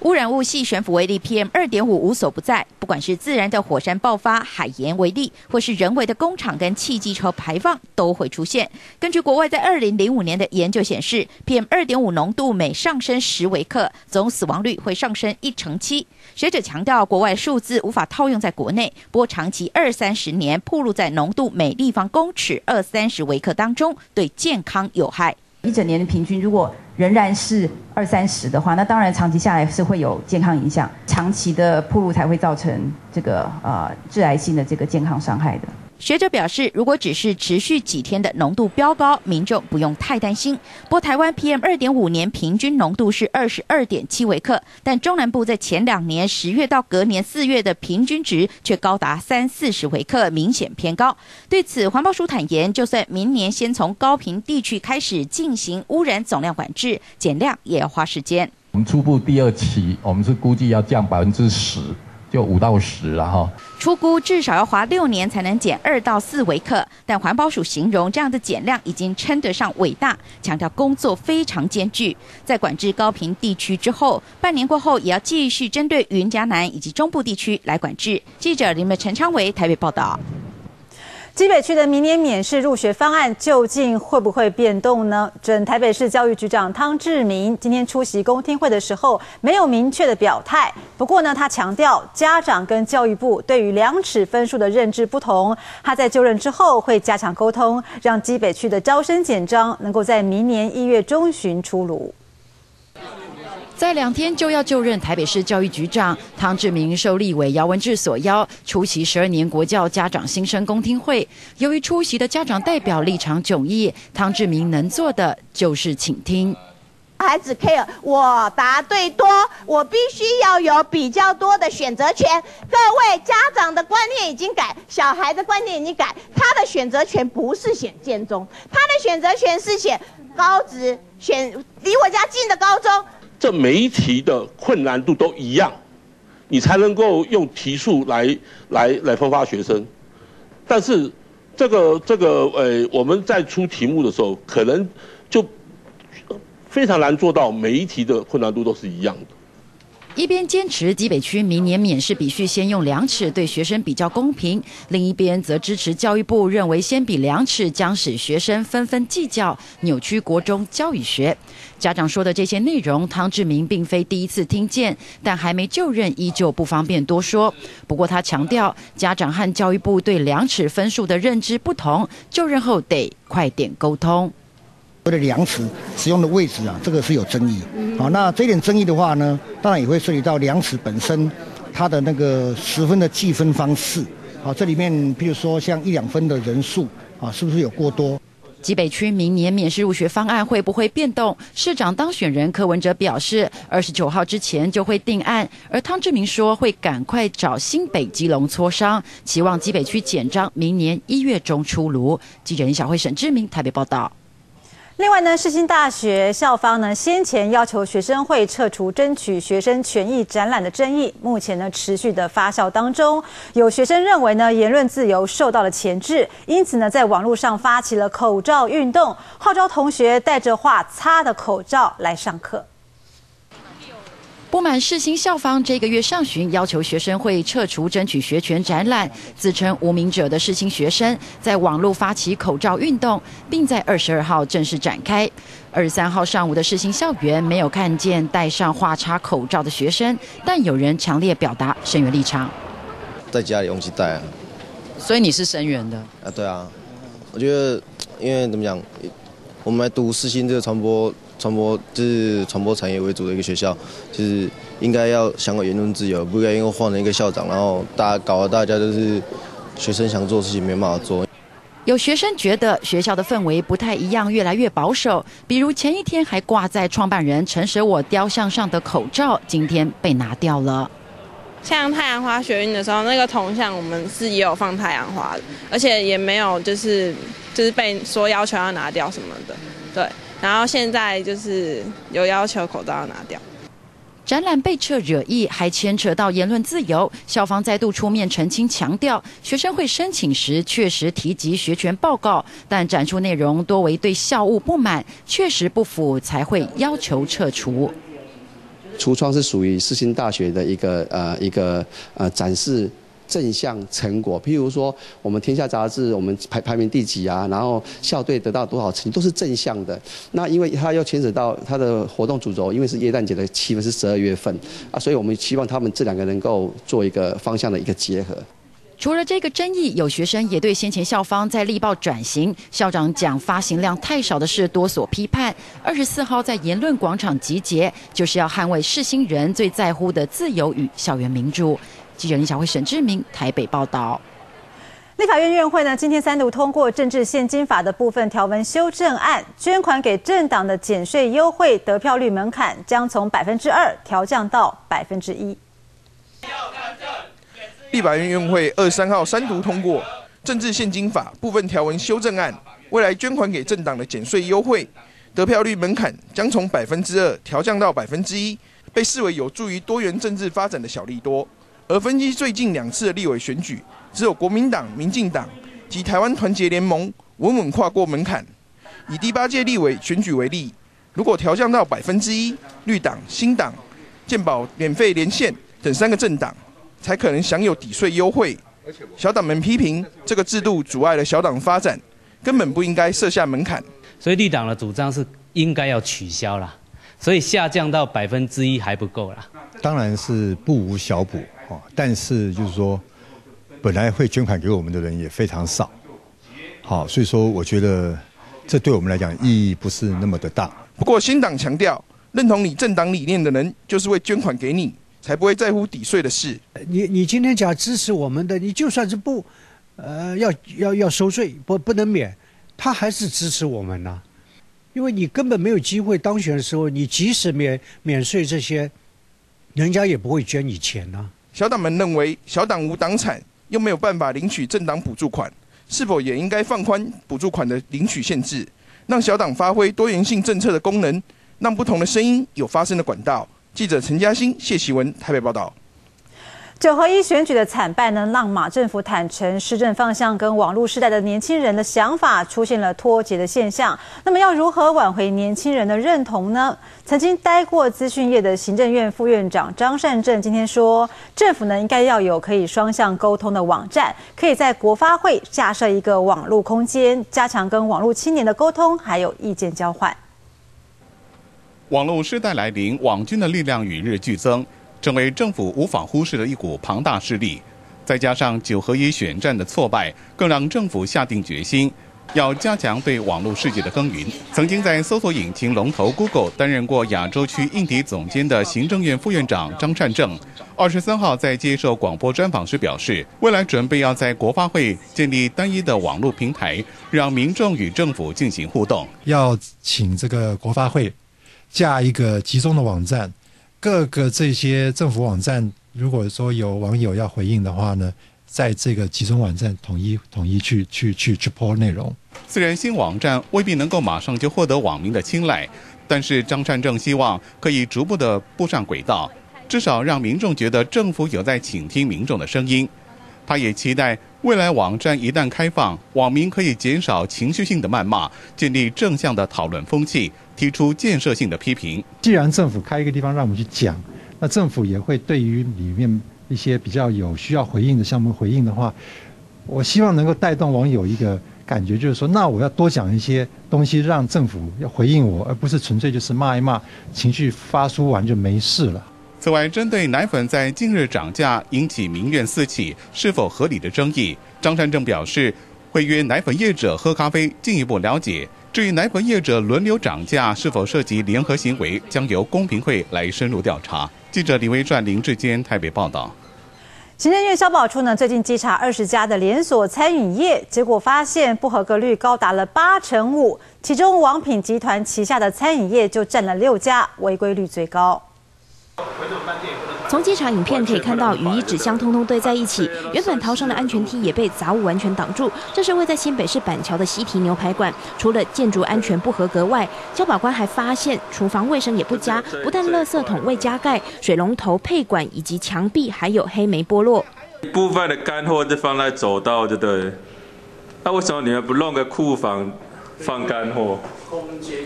污染物细悬浮微粒 PM 二点五无所不在，不管是自然的火山爆发、海盐微粒，或是人为的工厂跟汽机车排放，都会出现。根据国外在二零零五年的研究显示，PM 二点五浓度每上升十微克，总死亡率会上升一成七。学者强调，国外数字无法套用在国内，不过长期二三十年暴露在浓度每立方公尺二三十微克当中，对健康有害。一整年的平均如果仍然是二三十的话，那当然长期下来是会有健康影响，长期的铺路才会造成这个呃致癌性的这个健康伤害的。学者表示，如果只是持续几天的浓度飙高，民众不用太担心。不过，台湾 PM 二点五年平均浓度是二十二点七微克，但中南部在前两年十月到隔年四月的平均值却高达三四十微克，明显偏高。对此，环保署坦言，就算明年先从高频地区开始进行污染总量管制，减量也要花时间。我们初步第二期，我们是估计要降百分之十。就五到十了哈，出估至少要花六年才能减二到四微克，但环保署形容这样的减量已经称得上伟大，强调工作非常艰巨。在管制高频地区之后，半年过后也要继续针对云嘉南以及中部地区来管制。记者林美陈昌维台北报道。基北区的明年免试入学方案究竟会不会变动呢？准台北市教育局长汤志明今天出席公听会的时候，没有明确的表态。不过呢，他强调家长跟教育部对于两尺分数的认知不同。他在就任之后会加强沟通，让基北区的招生简章能够在明年一月中旬出炉。在两天就要就任台北市教育局长，汤志明受立委姚文智所邀出席十二年国教家长新生公听会。由于出席的家长代表立场迥异，汤志明能做的就是倾听。孩子 care，我答对多，我必须要有比较多的选择权。各位家长的观念已经改，小孩的观念已经改，他的选择权不是选建中，他的选择权是选高职，选离我家近的高中。这每一题的困难度都一样，你才能够用题数来来来分发学生。但是这个这个呃，我们在出题目的时候，可能就非常难做到每一题的困难度都是一样的。一边坚持基北区明年免试比序先用量尺对学生比较公平，另一边则支持教育部认为先比量尺将使学生纷纷计较，扭曲国中教育学。家长说的这些内容，汤志明并非第一次听见，但还没就任，依旧不方便多说。不过他强调，家长和教育部对量尺分数的认知不同，就任后得快点沟通。我的粮食使用的位置啊，这个是有争议。好，那这一点争议的话呢，当然也会涉及到粮食本身它的那个十分的计分方式。好，这里面譬如说像一两分的人数啊，是不是有过多？基北区明年免试入学方案会不会变动？市长当选人柯文哲表示，二十九号之前就会定案。而汤志明说会赶快找新北基隆磋商，期望基北区简章明年一月中出炉。记者林小慧、沈志明台北报道。另外呢，世新大学校方呢先前要求学生会撤除争取学生权益展览的争议，目前呢持续的发酵当中。有学生认为呢言论自由受到了钳制，因此呢在网络上发起了口罩运动，号召同学戴着画擦的口罩来上课。不满世新校方这个月上旬要求学生会撤除争取学权展览，自称无名者的世新学生在网络发起口罩运动，并在二十二号正式展开。二十三号上午的世新校园没有看见戴上画叉口罩的学生，但有人强烈表达声援立场。在家里忘记戴啊。所以你是声援的？啊，对啊。我觉得，因为怎么讲，我们来读世新这个传播。传播就是传播产业为主的一个学校，就是应该要享有言论自由，不该因为换了一个校长，然后大家搞得大家都是学生想做的事情没办法做。有学生觉得学校的氛围不太一样，越来越保守。比如前一天还挂在创办人陈舍我雕像上的口罩，今天被拿掉了。像太阳花学运的时候，那个铜像我们是也有放太阳花的，而且也没有就是就是被说要求要拿掉什么的，对。然后现在就是有要求口罩要拿掉。展览被撤惹意，还牵扯到言论自由。校方再度出面澄清，强调学生会申请时确实提及学权报告，但展出内容多为对校务不满，确实不符，才会要求撤除。橱窗是属于世新大学的一个呃一个呃展示。正向成果，譬如说我们《天下》杂志，我们排排名第几啊？然后校队得到多少成绩，都是正向的。那因为它要牵扯到它的活动主轴，因为是耶诞节的气氛是十二月份啊，所以我们希望他们这两个能够做一个方向的一个结合。除了这个争议，有学生也对先前校方在力报转型、校长讲发行量太少的事多所批判。二十四号在言论广场集结，就是要捍卫世新人最在乎的自由与校园民主。记者林小慧、沈志明台北报道。立法院院会呢，今天三读通过政治现金法的部分条文修正案，捐款给政党的减税优惠得票率门槛将从百分之二调降到百分之一。立法院院会二十三号三读通过政治现金法部分条文修正案，未来捐款给政党的减税优惠得票率门槛将从百分之二调降到百分之一，被视为有助于多元政治发展的小利多。而分析最近两次的立委选举，只有国民党、民进党及台湾团结联盟稳稳跨过门槛。以第八届立委选举为例，如果调降到百分之一，绿党、新党、健保免费连线等三个政党才可能享有抵税优惠。小党们批评这个制度阻碍了小党发展，根本不应该设下门槛。所以绿党的主张是应该要取消了，所以下降到百分之一还不够啦。当然是不无小补。哦，但是就是说，本来会捐款给我们的人也非常少，好，所以说我觉得这对我们来讲意义不是那么的大。不过新党强调，认同你政党理念的人就是会捐款给你，才不会在乎抵税的事。你你今天讲支持我们的，你就算是不，呃，要要要收税，不不能免，他还是支持我们呐，因为你根本没有机会当选的时候，你即使免免税这些，人家也不会捐你钱呐。小党们认为，小党无党产，又没有办法领取政党补助款，是否也应该放宽补助款的领取限制，让小党发挥多元性政策的功能，让不同的声音有发声的管道？记者陈嘉欣、谢奇文台北报道。九合一选举的惨败呢，让马政府坦诚施政方向跟网络时代的年轻人的想法出现了脱节的现象。那么要如何挽回年轻人的认同呢？曾经待过资讯业的行政院副院长张善政今天说，政府呢应该要有可以双向沟通的网站，可以在国发会架设一个网络空间，加强跟网络青年的沟通，还有意见交换。网络时代来临，网军的力量与日俱增。成为政府无法忽视的一股庞大势力，再加上九合一选战的挫败，更让政府下定决心要加强对网络世界的耕耘。曾经在搜索引擎龙头 Google 担任过亚洲区硬体总监的行政院副院长张善政，二十三号在接受广播专访时表示，未来准备要在国发会建立单一的网络平台，让民众与政府进行互动。要请这个国发会架一个集中的网站。各个这些政府网站，如果说有网友要回应的话呢，在这个集中网站统一统一去去去去播内容。虽然新网站未必能够马上就获得网民的青睐，但是张善政希望可以逐步的步上轨道，至少让民众觉得政府有在倾听民众的声音。他也期待未来网站一旦开放，网民可以减少情绪性的谩骂，建立正向的讨论风气。提出建设性的批评。既然政府开一个地方让我们去讲，那政府也会对于里面一些比较有需要回应的项目回应的话，我希望能够带动网友一个感觉，就是说，那我要多讲一些东西，让政府要回应我，而不是纯粹就是骂一骂，情绪发出完就没事了。此外，针对奶粉在近日涨价引起民怨四起，是否合理的争议，张善政表示会约奶粉业者喝咖啡，进一步了解。至于奶粉业者轮流涨价是否涉及联合行为，将由公平会来深入调查。记者李维传、林志坚台北报道。行政院消保处呢最近稽查二十家的连锁餐饮业，结果发现不合格率高达了八成五，其中王品集团旗下的餐饮业就占了六家，违规率最高。从机场影片可以看到，雨衣纸箱通通堆在一起，原本逃生的安全梯也被杂物完全挡住。这是位在新北市板桥的西提牛排馆，除了建筑安全不合格外，交保官还发现厨房卫生也不佳，不但垃圾桶未加盖，水龙头、配管以及墙壁还有黑莓剥落。部分的干货就放在走道，对不对？那为什么你们不弄个库房放干货？空间。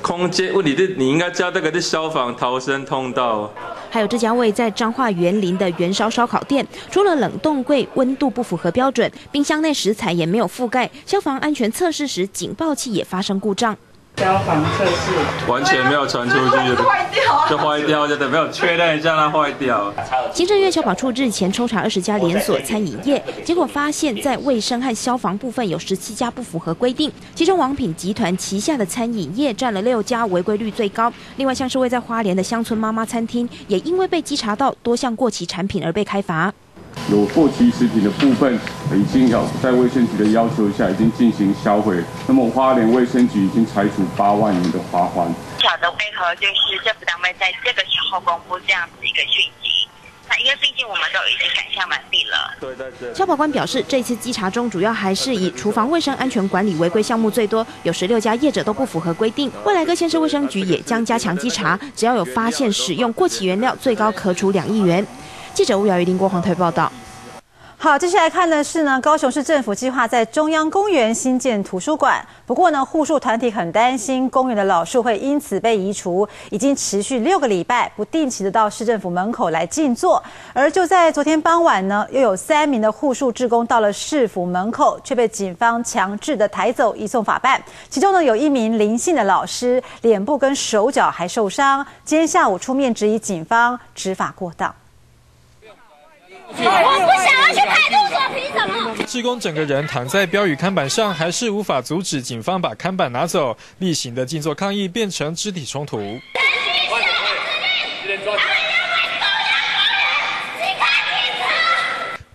空间问题这，你应该加这个是消防逃生通道。还有这家位在彰化园林的元烧烧烤店，除了冷冻柜温度不符合标准，冰箱内食材也没有覆盖，消防安全测试时警报器也发生故障。消防测试完全没有传出去，就坏掉，就等没有确认一下它坏掉。行政院消保处日前抽查二十家连锁餐饮业，结果发现，在卫生和消防部分有十七家不符合规定，其中王品集团旗下的餐饮业占了六家，违规率最高。另外，像是位在花莲的乡村妈妈餐厅，也因为被稽查到多项过期产品而被开罚。有过期食品的部分，已经要在卫生局的要求下，已经进行销毁。那么花莲卫生局已经裁处八万元的罚款。巧的为何就是政府单位在这个时候公布这样子一个讯息。那因为毕竟我们都已经赶向完毕了。对对对。消保官表示，这次稽查中主要还是以厨房卫生安全管理违规项目最多，有十六家业者都不符合规定。未来各县市卫生局也将加强稽查，只要有发现使用过期原料，最高可处两亿元。记者吴瑶瑜、林国煌台报道。好，接下来看的是呢，高雄市政府计划在中央公园新建图书馆。不过呢，护树团体很担心公园的老树会因此被移除，已经持续六个礼拜，不定期的到市政府门口来静坐。而就在昨天傍晚呢，又有三名的护树志工到了市府门口，却被警方强制的抬走，移送法办。其中呢，有一名林姓的老师，脸部跟手脚还受伤。今天下午出面质疑警方执法过当。我不想要去派出所，凭什么？志工整个人躺在标语看板上，还是无法阻止警方把看板拿走。例行的静坐抗议变成肢体冲突。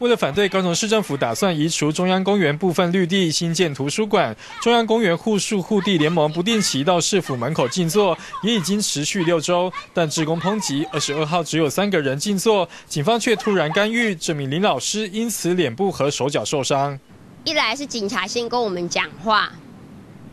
为了反对高雄市政府打算移除中央公园部分绿地新建图书馆，中央公园护树护地联盟不定期到市府门口静坐，也已经持续六周。但职工抨击，二十二号只有三个人静坐，警方却突然干预，这名林老师因此脸部和手脚受伤。一来是警察先跟我们讲话，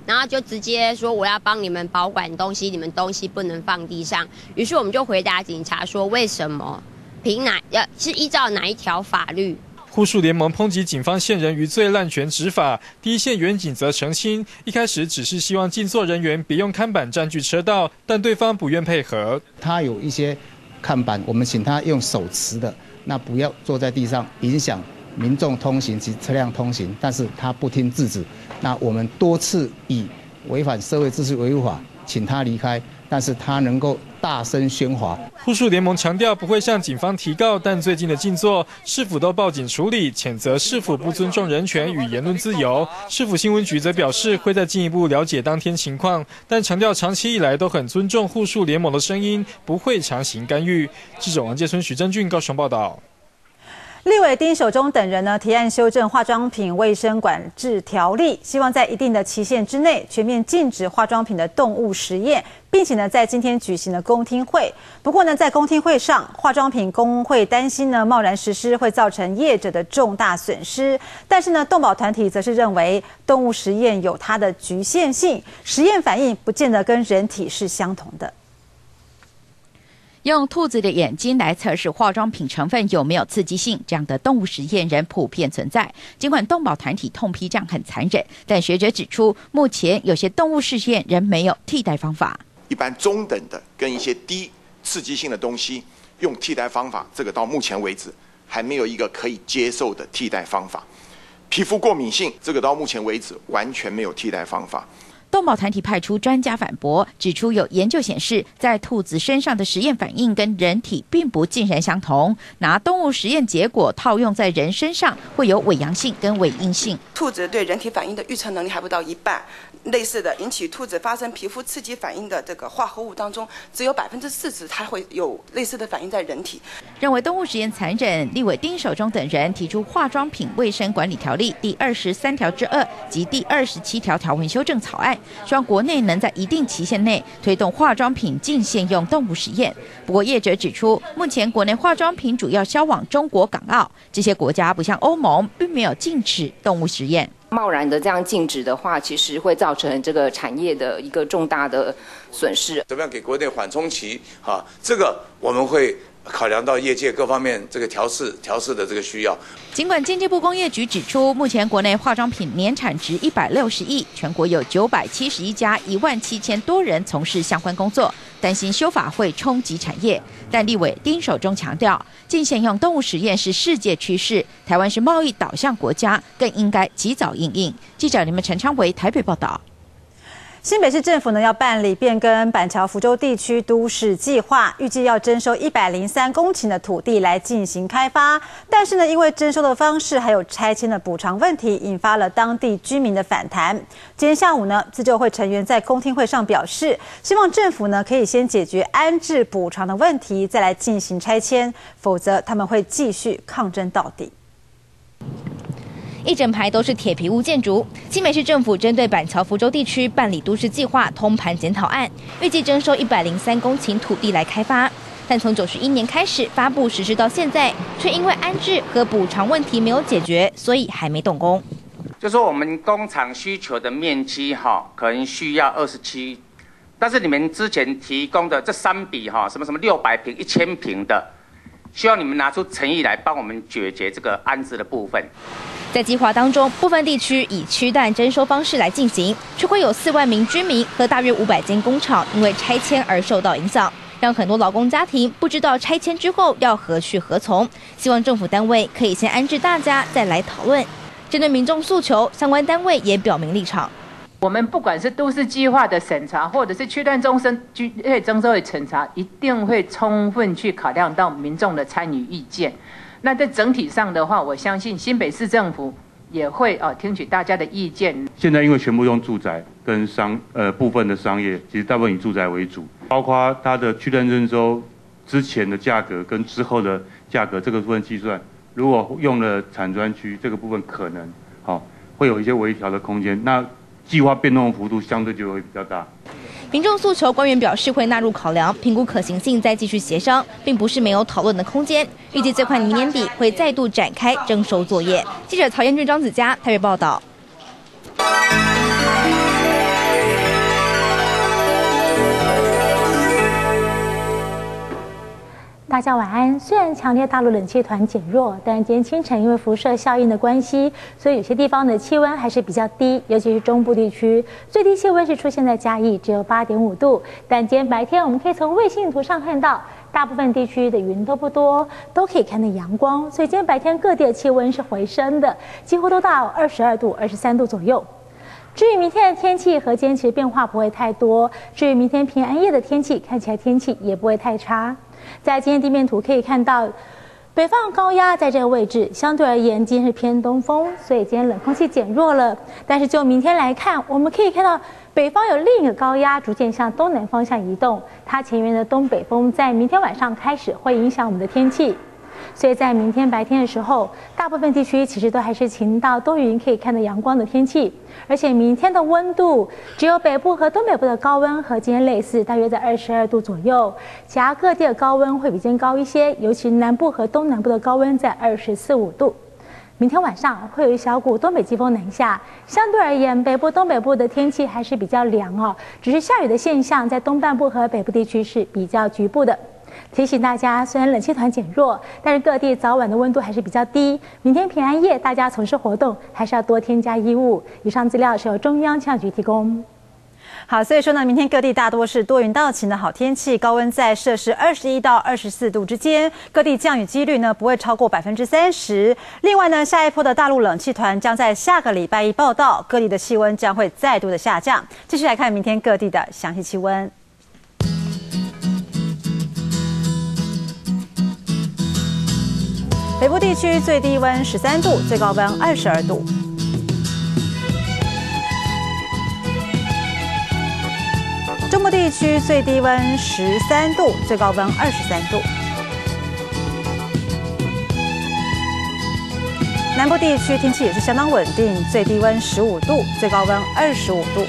然后就直接说我要帮你们保管东西，你们东西不能放地上。于是我们就回答警察说为什么？凭哪要是依照哪一条法律？护树联盟抨击警方线人余罪滥权执法，第一线远警则澄清，一开始只是希望静坐人员别用看板占据车道，但对方不愿配合。他有一些看板，我们请他用手持的，那不要坐在地上，影响民众通行及车辆通行。但是他不听制止，那我们多次以违反社会秩序维护法，请他离开。但是他能够大声喧哗。护树联盟强调不会向警方提告，但最近的静坐是否都报警处理，谴责是否不尊重人权与言论自由。市府新闻局则表示会再进一步了解当天情况，但强调长期以来都很尊重护树联盟的声音，不会强行干预。记者王介春、许正俊高雄报道。立委丁守中等人呢提案修正化妆品卫生管制条例，希望在一定的期限之内全面禁止化妆品的动物实验，并且呢在今天举行了公听会。不过呢在公听会上，化妆品工会担心呢贸然实施会造成业者的重大损失，但是呢动保团体则是认为动物实验有它的局限性，实验反应不见得跟人体是相同的。用兔子的眼睛来测试化妆品成分有没有刺激性，这样的动物实验仍普遍存在。尽管动保团体痛批这样很残忍，但学者指出，目前有些动物试验仍没有替代方法。一般中等的跟一些低刺激性的东西用替代方法，这个到目前为止还没有一个可以接受的替代方法。皮肤过敏性，这个到目前为止完全没有替代方法。动保团体派出专家反驳，指出有研究显示，在兔子身上的实验反应跟人体并不尽然相同。拿动物实验结果套用在人身上，会有伪阳性跟伪阴性。兔子对人体反应的预测能力还不到一半。类似的引起兔子发生皮肤刺激反应的这个化合物当中，只有百分之四十它会有类似的反应在人体。认为动物实验残忍，立委丁守中等人提出化妆品卫生管理条例第二十三条之二及第二十七条条文修正草案。希望国内能在一定期限内推动化妆品禁限用动物实验。不过业者指出，目前国内化妆品主要销往中国港澳这些国家，不像欧盟，并没有禁止动物实验。贸然的这样禁止的话，其实会造成这个产业的一个重大的损失。怎么样给国内缓冲期？哈，这个我们会。考量到业界各方面这个调试调试的这个需要。尽管经济部工业局指出，目前国内化妆品年产值一百六十亿，全国有九百七十一家，一万七千多人从事相关工作，担心修法会冲击产业。但立委丁守中强调，禁限用动物实验是世界趋势，台湾是贸易导向国家，更应该及早应应。记者林们陈昌伟台北报道。新北市政府呢要办理变更板桥福州地区都市计划，预计要征收一百零三公顷的土地来进行开发。但是呢，因为征收的方式还有拆迁的补偿问题，引发了当地居民的反弹。今天下午呢，自救会成员在公听会上表示，希望政府呢可以先解决安置补偿的问题，再来进行拆迁，否则他们会继续抗争到底。一整排都是铁皮屋建筑。新北市政府针对板桥福州地区办理都市计划通盘检讨案，预计征收一百零三公顷土地来开发。但从九十一年开始发布实施到现在，却因为安置和补偿问题没有解决，所以还没动工。就说我们工厂需求的面积哈，可能需要二十七，但是你们之前提供的这三笔哈，什么什么六百平、一千平的，需要你们拿出诚意来帮我们解决这个安置的部分。在计划当中，部分地区以区段征收方式来进行，却会有四万名居民和大约五百间工厂因为拆迁而受到影响，让很多劳工家庭不知道拆迁之后要何去何从。希望政府单位可以先安置大家，再来讨论。针对民众诉求，相关单位也表明立场。我们不管是都市计划的审查，或者是区段终身居诶征收的审查，一定会充分去考量到民众的参与意见。那在整体上的话，我相信新北市政府也会啊听取大家的意见。现在因为全部用住宅跟商呃部分的商业，其实大部分以住宅为主，包括它的区段征收之前的价格跟之后的价格这个部分计算，如果用了产专区这个部分，可能好会有一些微调的空间。那计划变动幅度相对就会比较大。民众诉求，官员表示会纳入考量，评估可行性，再继续协商，并不是没有讨论的空间。预计最快明年底会再度展开征收作业。记者曹彦俊、张子佳台北报道。大家晚安。虽然强烈大陆冷气团减弱，但今天清晨因为辐射效应的关系，所以有些地方的气温还是比较低，尤其是中部地区，最低气温是出现在嘉义，只有八点五度。但今天白天，我们可以从卫星图上看到，大部分地区的云都不多，都可以看到阳光，所以今天白天各地的气温是回升的，几乎都到二十二度、二十三度左右。至于明天的天气和今天其实变化不会太多。至于明天平安夜的天气，看起来天气也不会太差。在今天地面图可以看到，北方高压在这个位置，相对而言今天是偏东风，所以今天冷空气减弱了。但是就明天来看，我们可以看到北方有另一个高压逐渐向东南方向移动，它前面的东北风在明天晚上开始会影响我们的天气。所以在明天白天的时候，大部分地区其实都还是晴到多云，可以看到阳光的天气。而且明天的温度只有北部和东北部的高温和今天类似，大约在二十二度左右。其他各地的高温会比今天高一些，尤其南部和东南部的高温在二十四五度。明天晚上会有一小股东北季风南下，相对而言，北部、东北部的天气还是比较凉哦，只是下雨的现象在东半部和北部地区是比较局部的。提醒大家，虽然冷气团减弱，但是各地早晚的温度还是比较低。明天平安夜，大家从事活动还是要多添加衣物。以上资料是由中央气象局提供。好，所以说呢，明天各地大多是多云到晴的好天气，高温在摄氏二十一到二十四度之间，各地降雨几率呢不会超过百分之三十。另外呢，下一波的大陆冷气团将在下个礼拜一报道，各地的气温将会再度的下降。继续来看明天各地的详细气温。北部地区最低温十三度，最高温二十二度。中部地区最低温十三度，最高温二十三度。南部地区天气也是相当稳定，最低温十五度，最高温二十五度。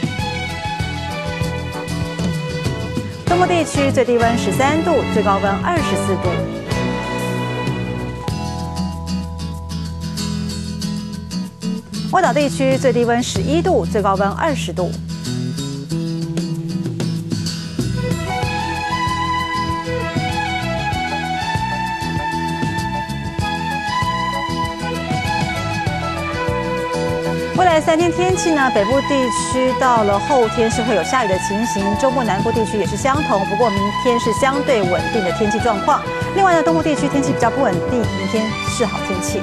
东部地区最低温十三度，最高温二十四度。外岛地区最低温十一度，最高温二十度。未来三天天气呢？北部地区到了后天是会有下雨的情形，中部南部地区也是相同。不过明天是相对稳定的天气状况。另外呢，东部地区天气比较不稳定，明天是好天气。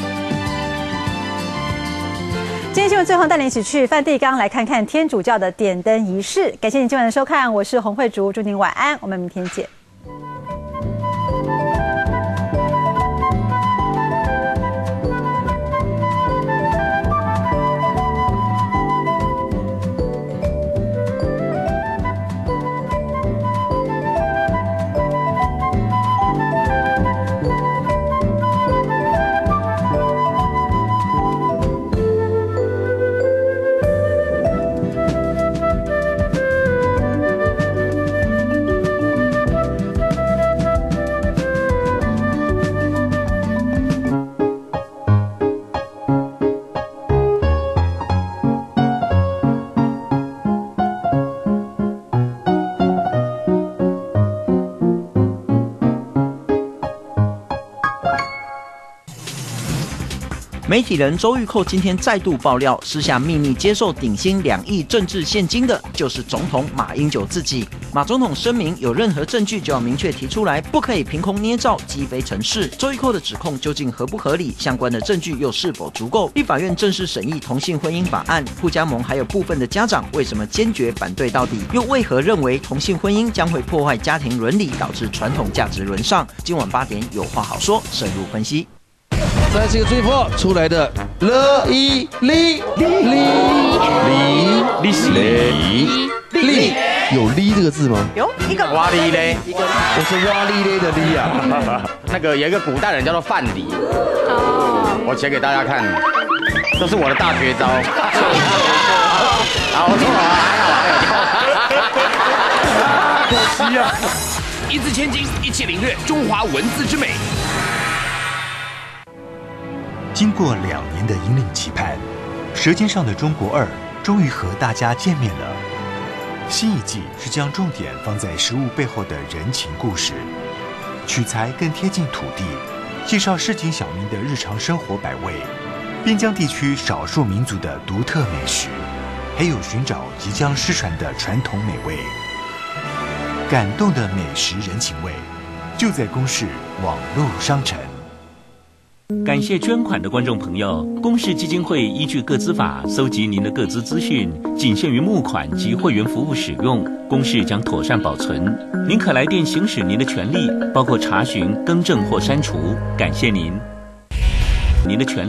今天新闻最后带你一起去梵蒂冈来看看天主教的点灯仪式。感谢你今晚的收看，我是洪慧竹，祝您晚安，我们明天见。媒体人周玉蔻今天再度爆料，私下秘密接受顶薪两亿政治现金的，就是总统马英九自己。马总统声明，有任何证据就要明确提出来，不可以凭空捏造、积非成是。周玉蔻的指控究竟合不合理？相关的证据又是否足够？立法院正式审议同性婚姻法案，傅家盟还有部分的家长为什么坚决反对到底？又为何认为同性婚姻将会破坏家庭伦理，导致传统价值沦丧？今晚八点有话好说，深入分析。再次一个追破出来的了一哩哩哩哩哩，有哩这个字吗？有一个哇哩嘞，我是哇哩嘞的哩啊。那个有一个古代人叫做范蠡，哦，我写给大家看，这是我的大绝招。好，错了，还好，可惜啊。一字千金，一切领略中华文字之美。经过两年的引领期盼，《舌尖上的中国二》终于和大家见面了。新一季是将重点放在食物背后的人情故事，取材更贴近土地，介绍市井小民的日常生活百味，边疆地区少数民族的独特美食，还有寻找即将失传的传统美味。感动的美食人情味，就在公视网络商城。感谢捐款的观众朋友，公视基金会依据个资法搜集您的个资资讯，仅限于募款及会员服务使用，公视将妥善保存。您可来电行使您的权利，包括查询、更正或删除。感谢您，您的权利。